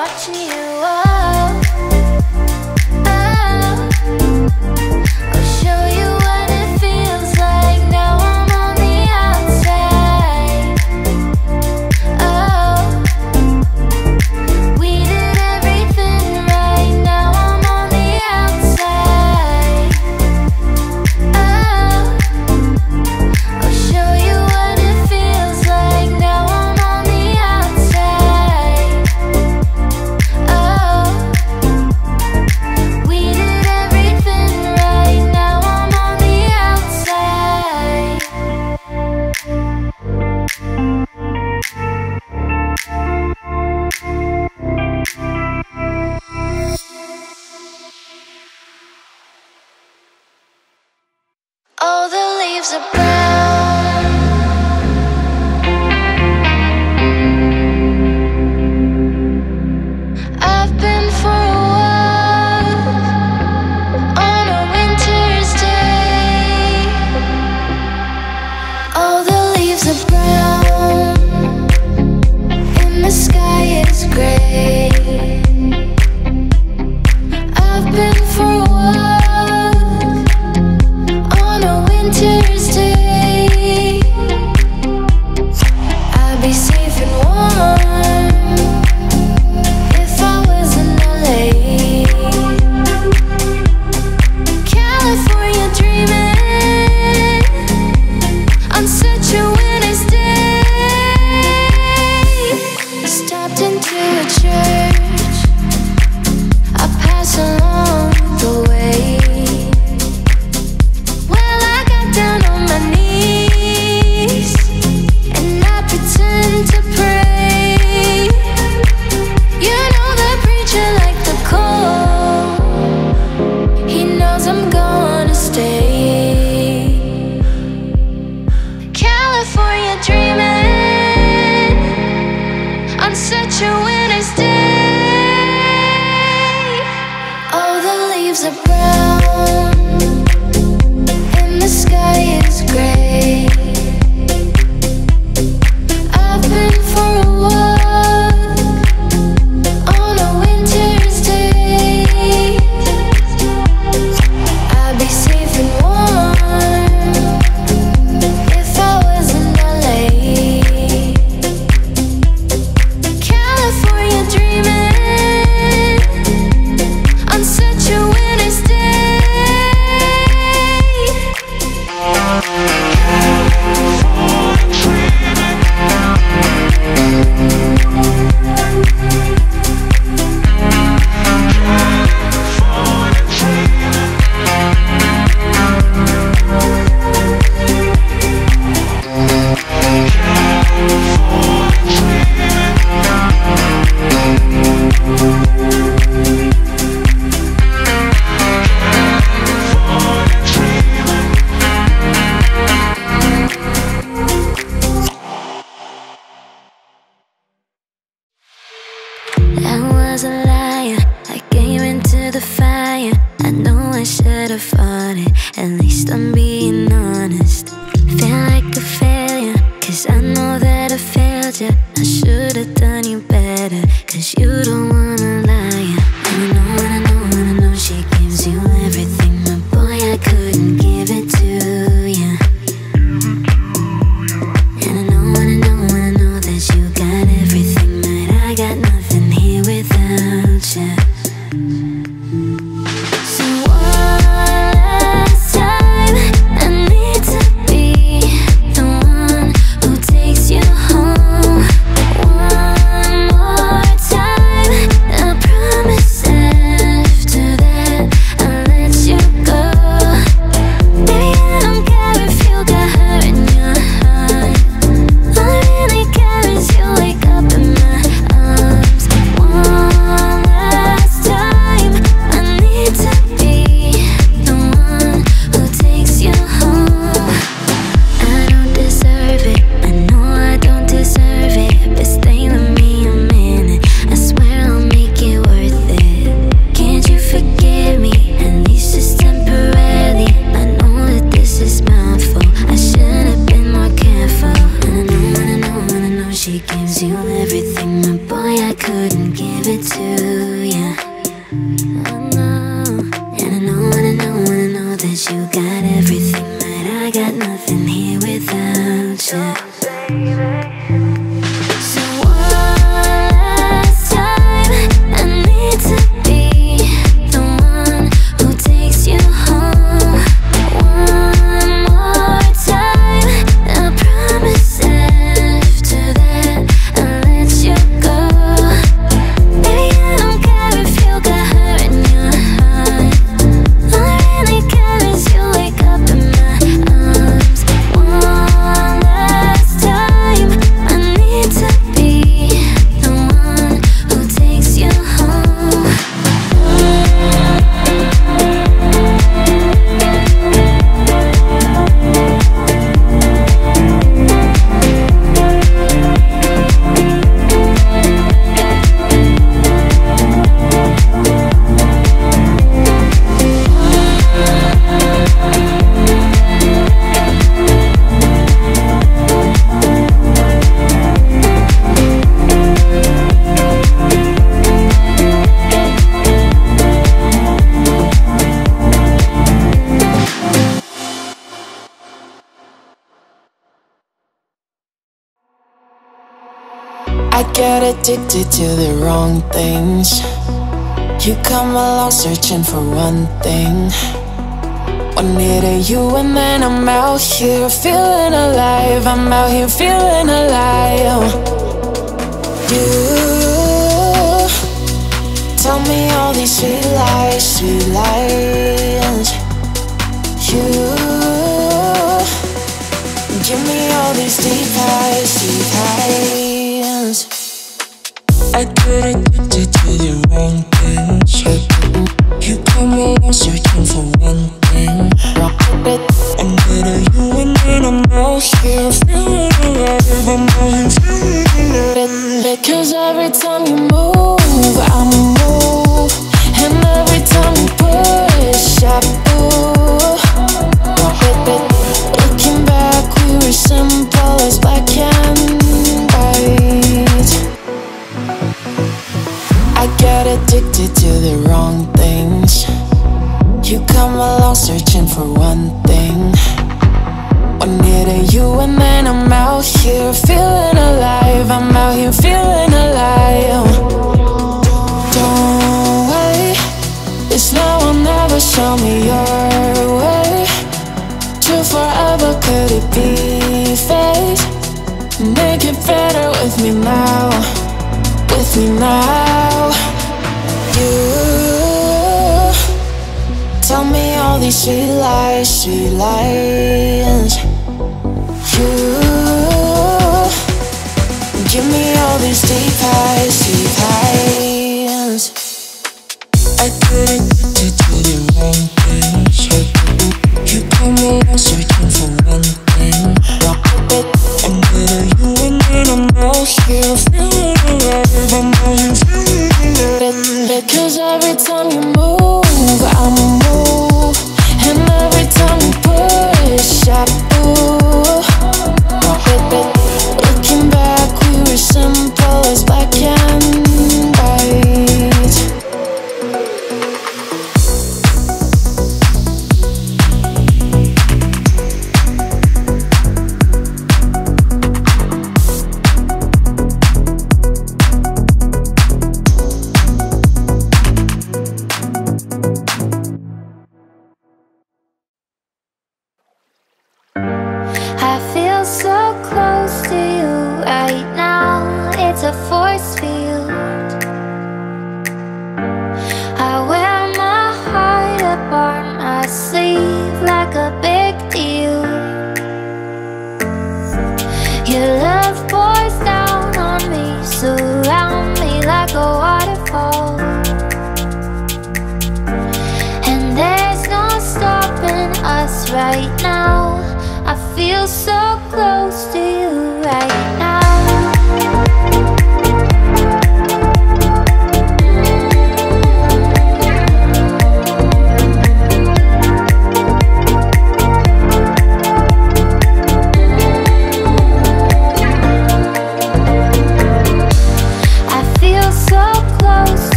Watching you. Oh, addicted to the wrong things. You come along searching for one thing. One need of you and then I'm out here feeling alive. I'm out here feeling alive. You Tell me all these sweet lies, sweet lies. You Give me all these deep highs, deep highs. You give me all these deep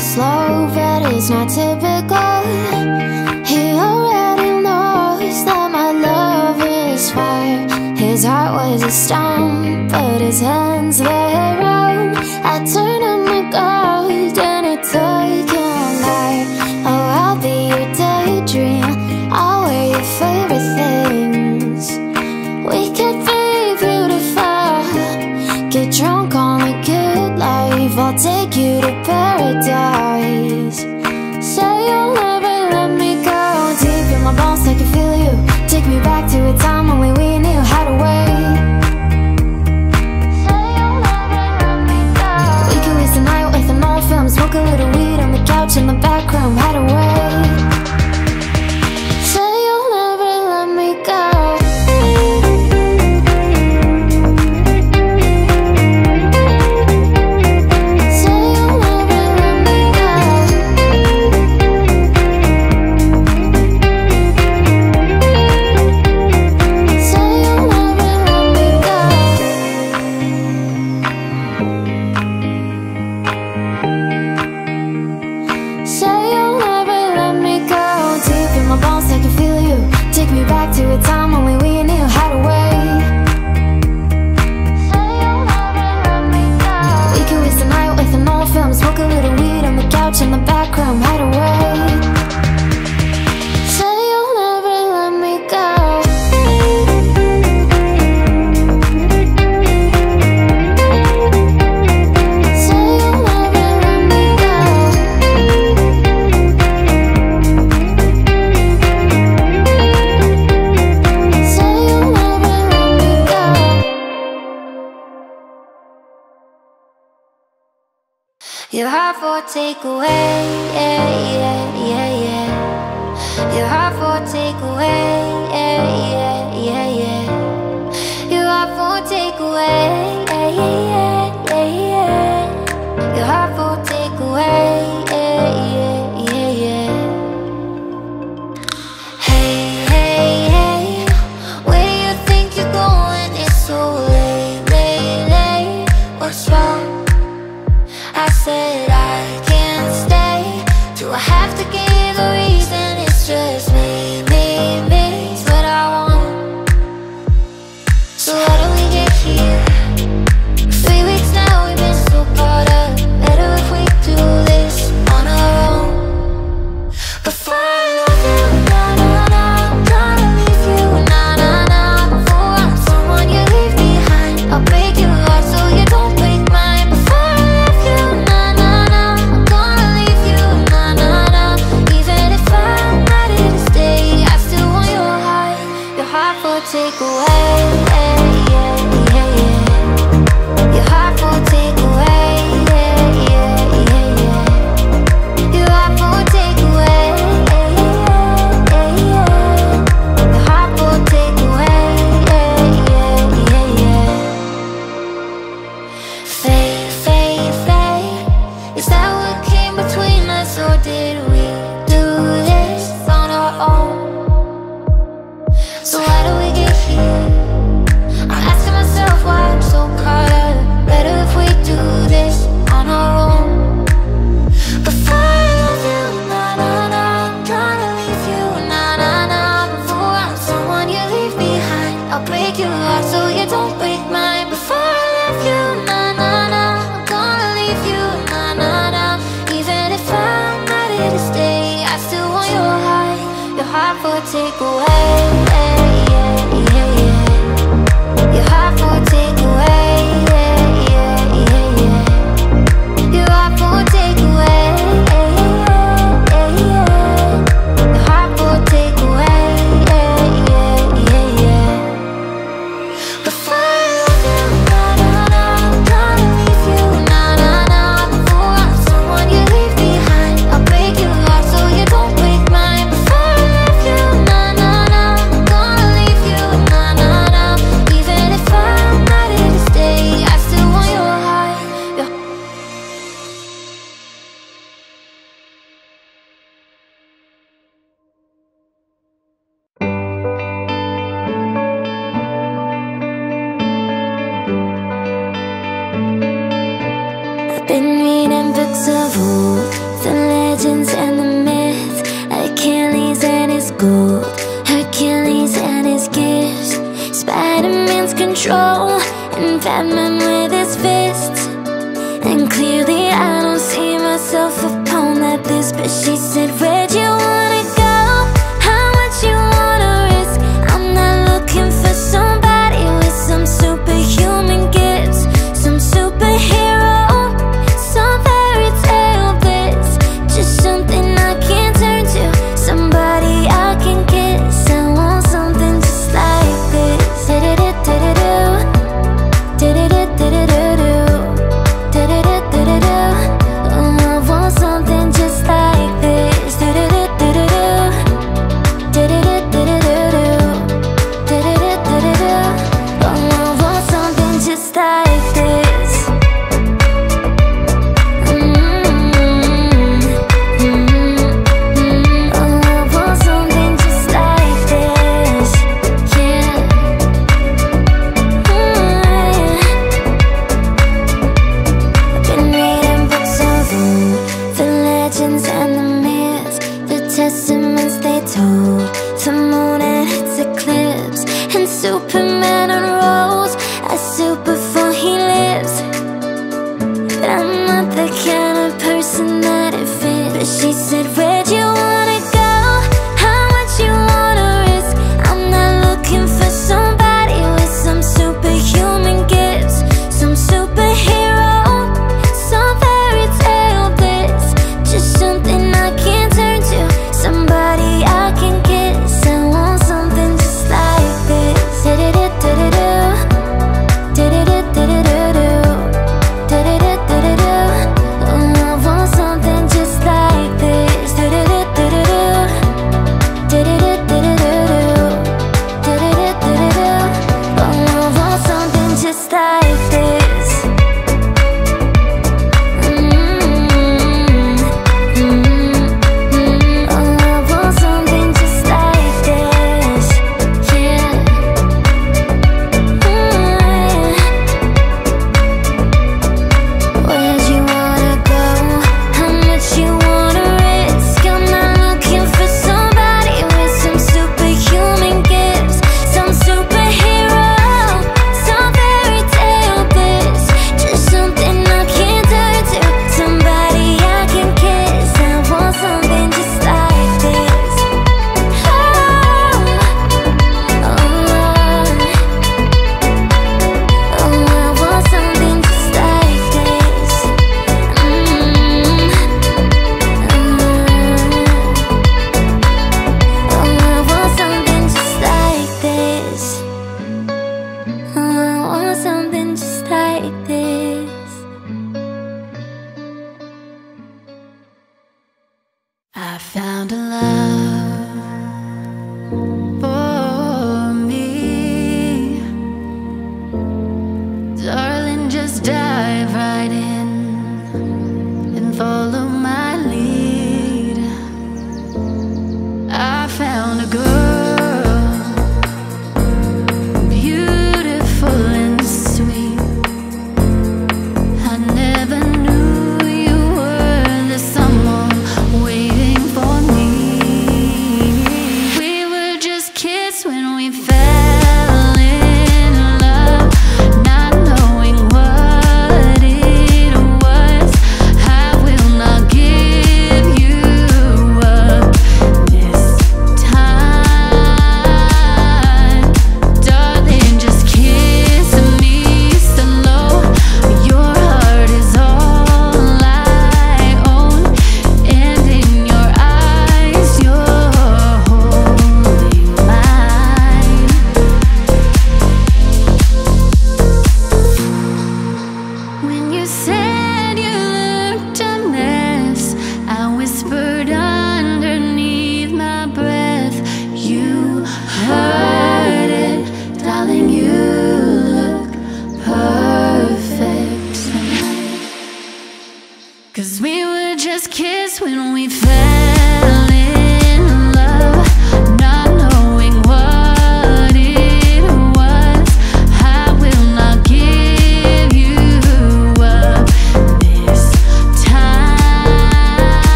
slow, but it's not typical He already knows that my love is fire His heart was a stone, but his hands were roam I turned. Paradise.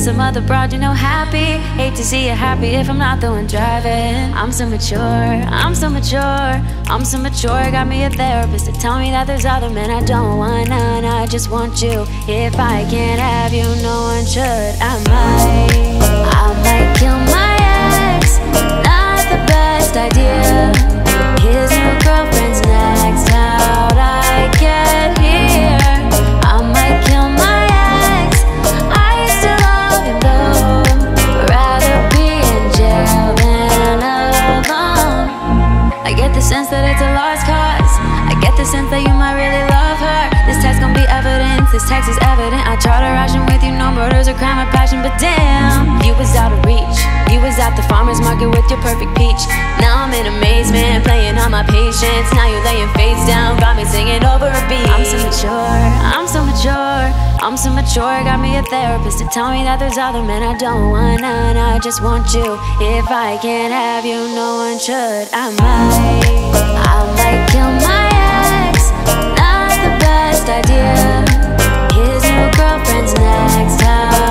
Some other broad, you know, happy. Hate to see you happy if I'm not the one driving. I'm so mature, I'm so mature, I'm so mature. Got me a therapist to tell me that there's other men I don't want none. I just want you. If I can't have you, no one should. I might, I might kill my ex. Not the best idea. That you might really love her. This text gon' be evidence. This text is evident. I try to ration with you, no murders or crime or passion, but damn, you was out of reach. You was at the farmer's market with your perfect peach. Now I'm in amazement, playing on my patience. Now you're laying face down, got me singing over a beat. I'm so mature, I'm so mature, I'm so mature. Got me a therapist to tell me that there's other men I don't want none. I just want you. If I can't have you, no one should. I might, I might kill idea. His new girlfriend's next. How'd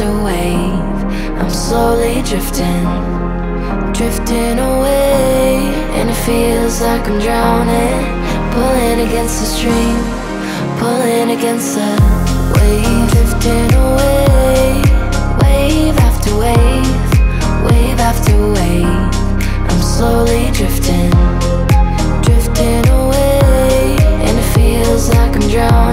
a wave. I'm slowly drifting, drifting away. And it feels like I'm drowning. Pulling against the stream, pulling against the wave. Drifting away, wave after wave, wave after wave. I'm slowly drifting, drifting away. And it feels like I'm drowning.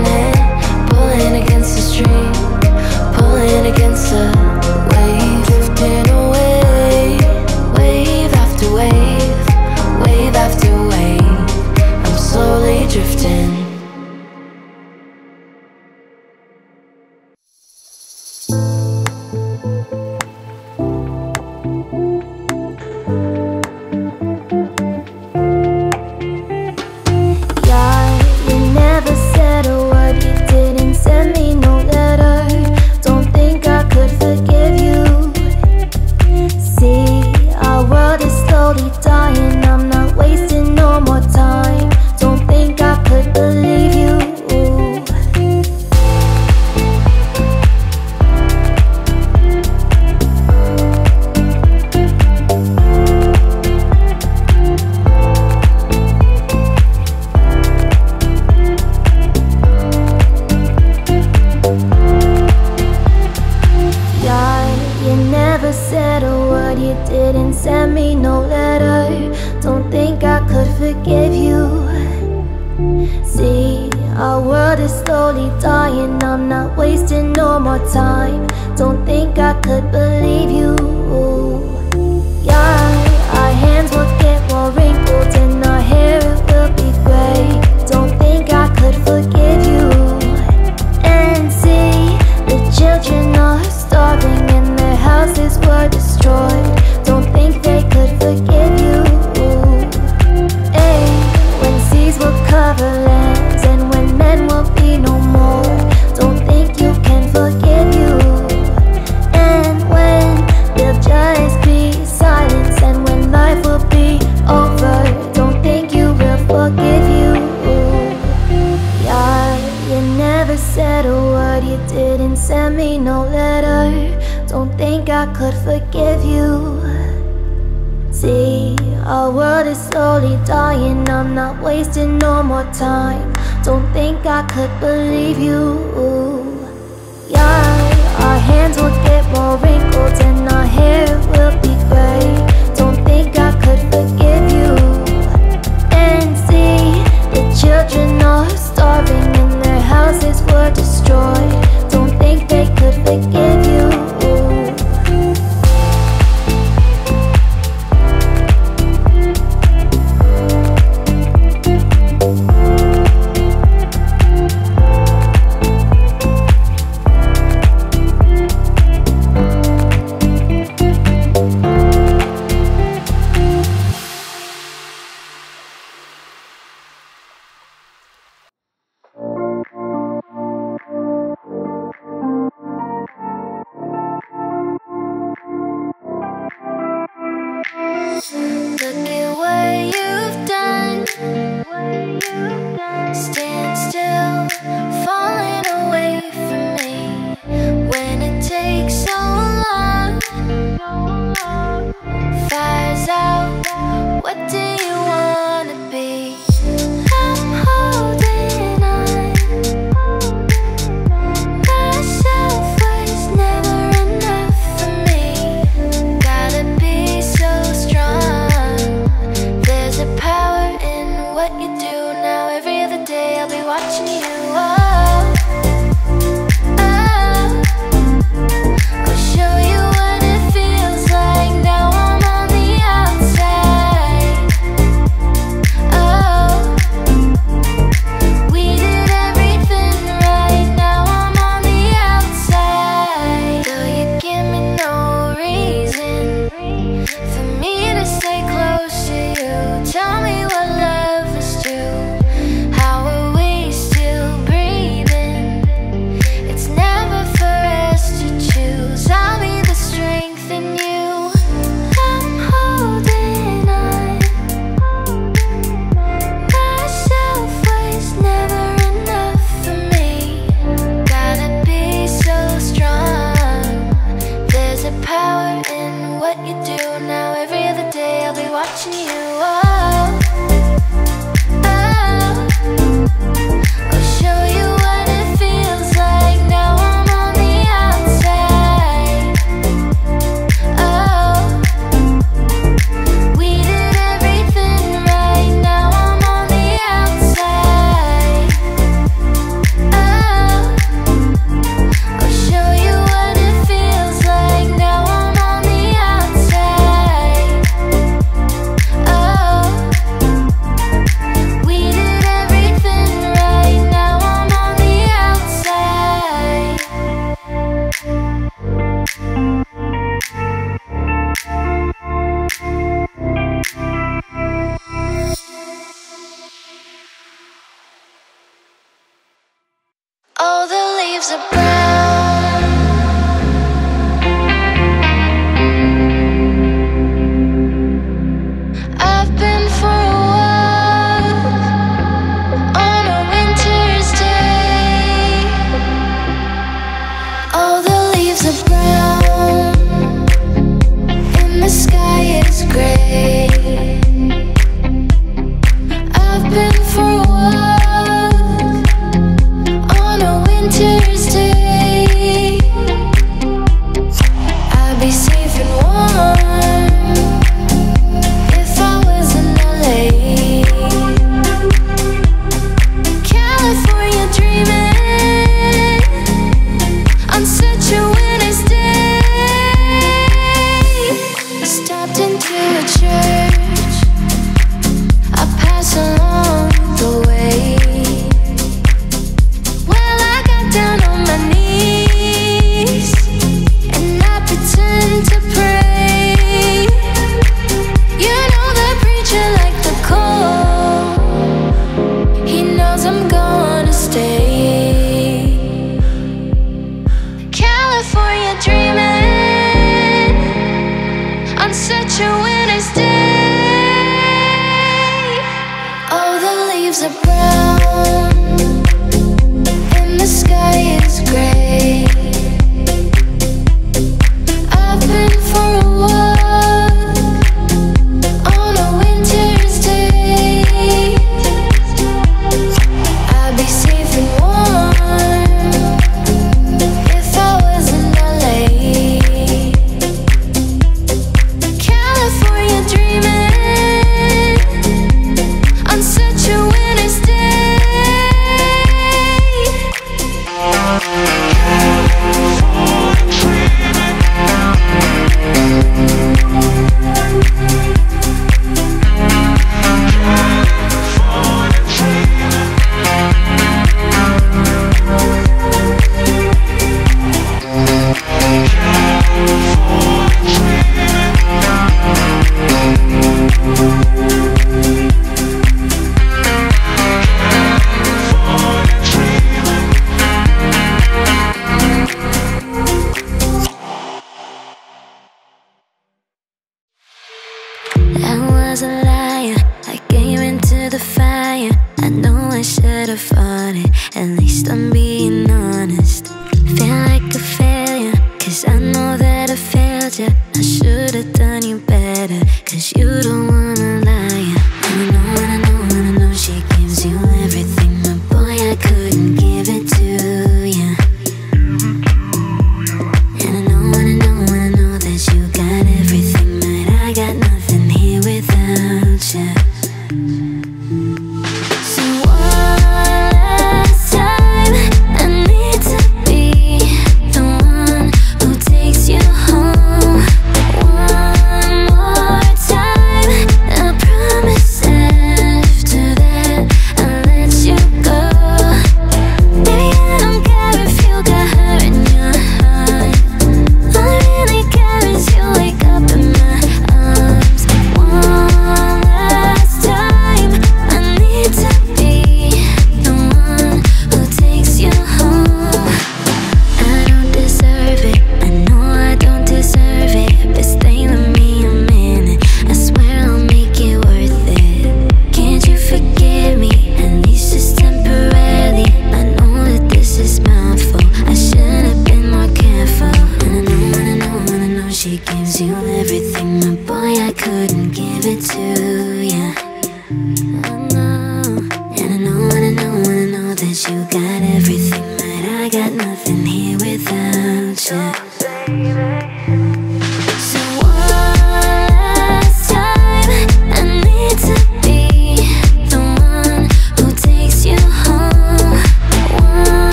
Watching you. Oh,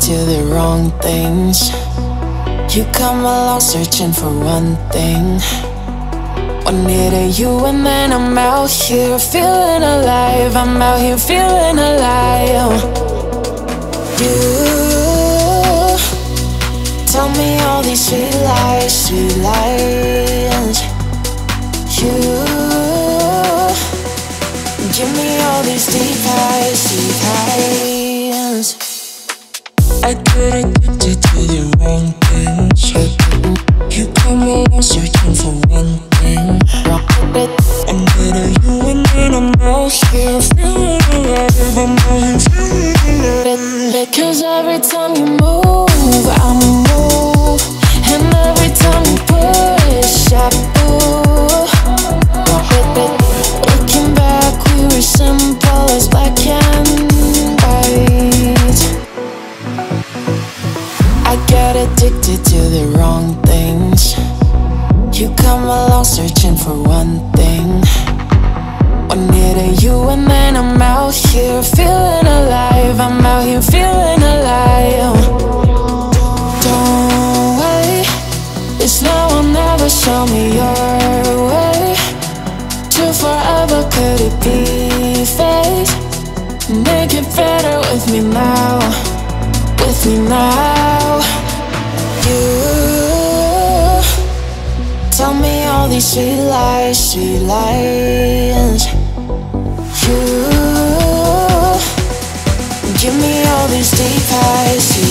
to the wrong things. You come along searching for one thing. One need of you and then I'm out here feeling alive. I'm out here feeling alive. You tell me all these sweet lies, sweet lies. You give me all these deep highs, deep highs couldn't get you to the wrong thing change You Give me all these deep highs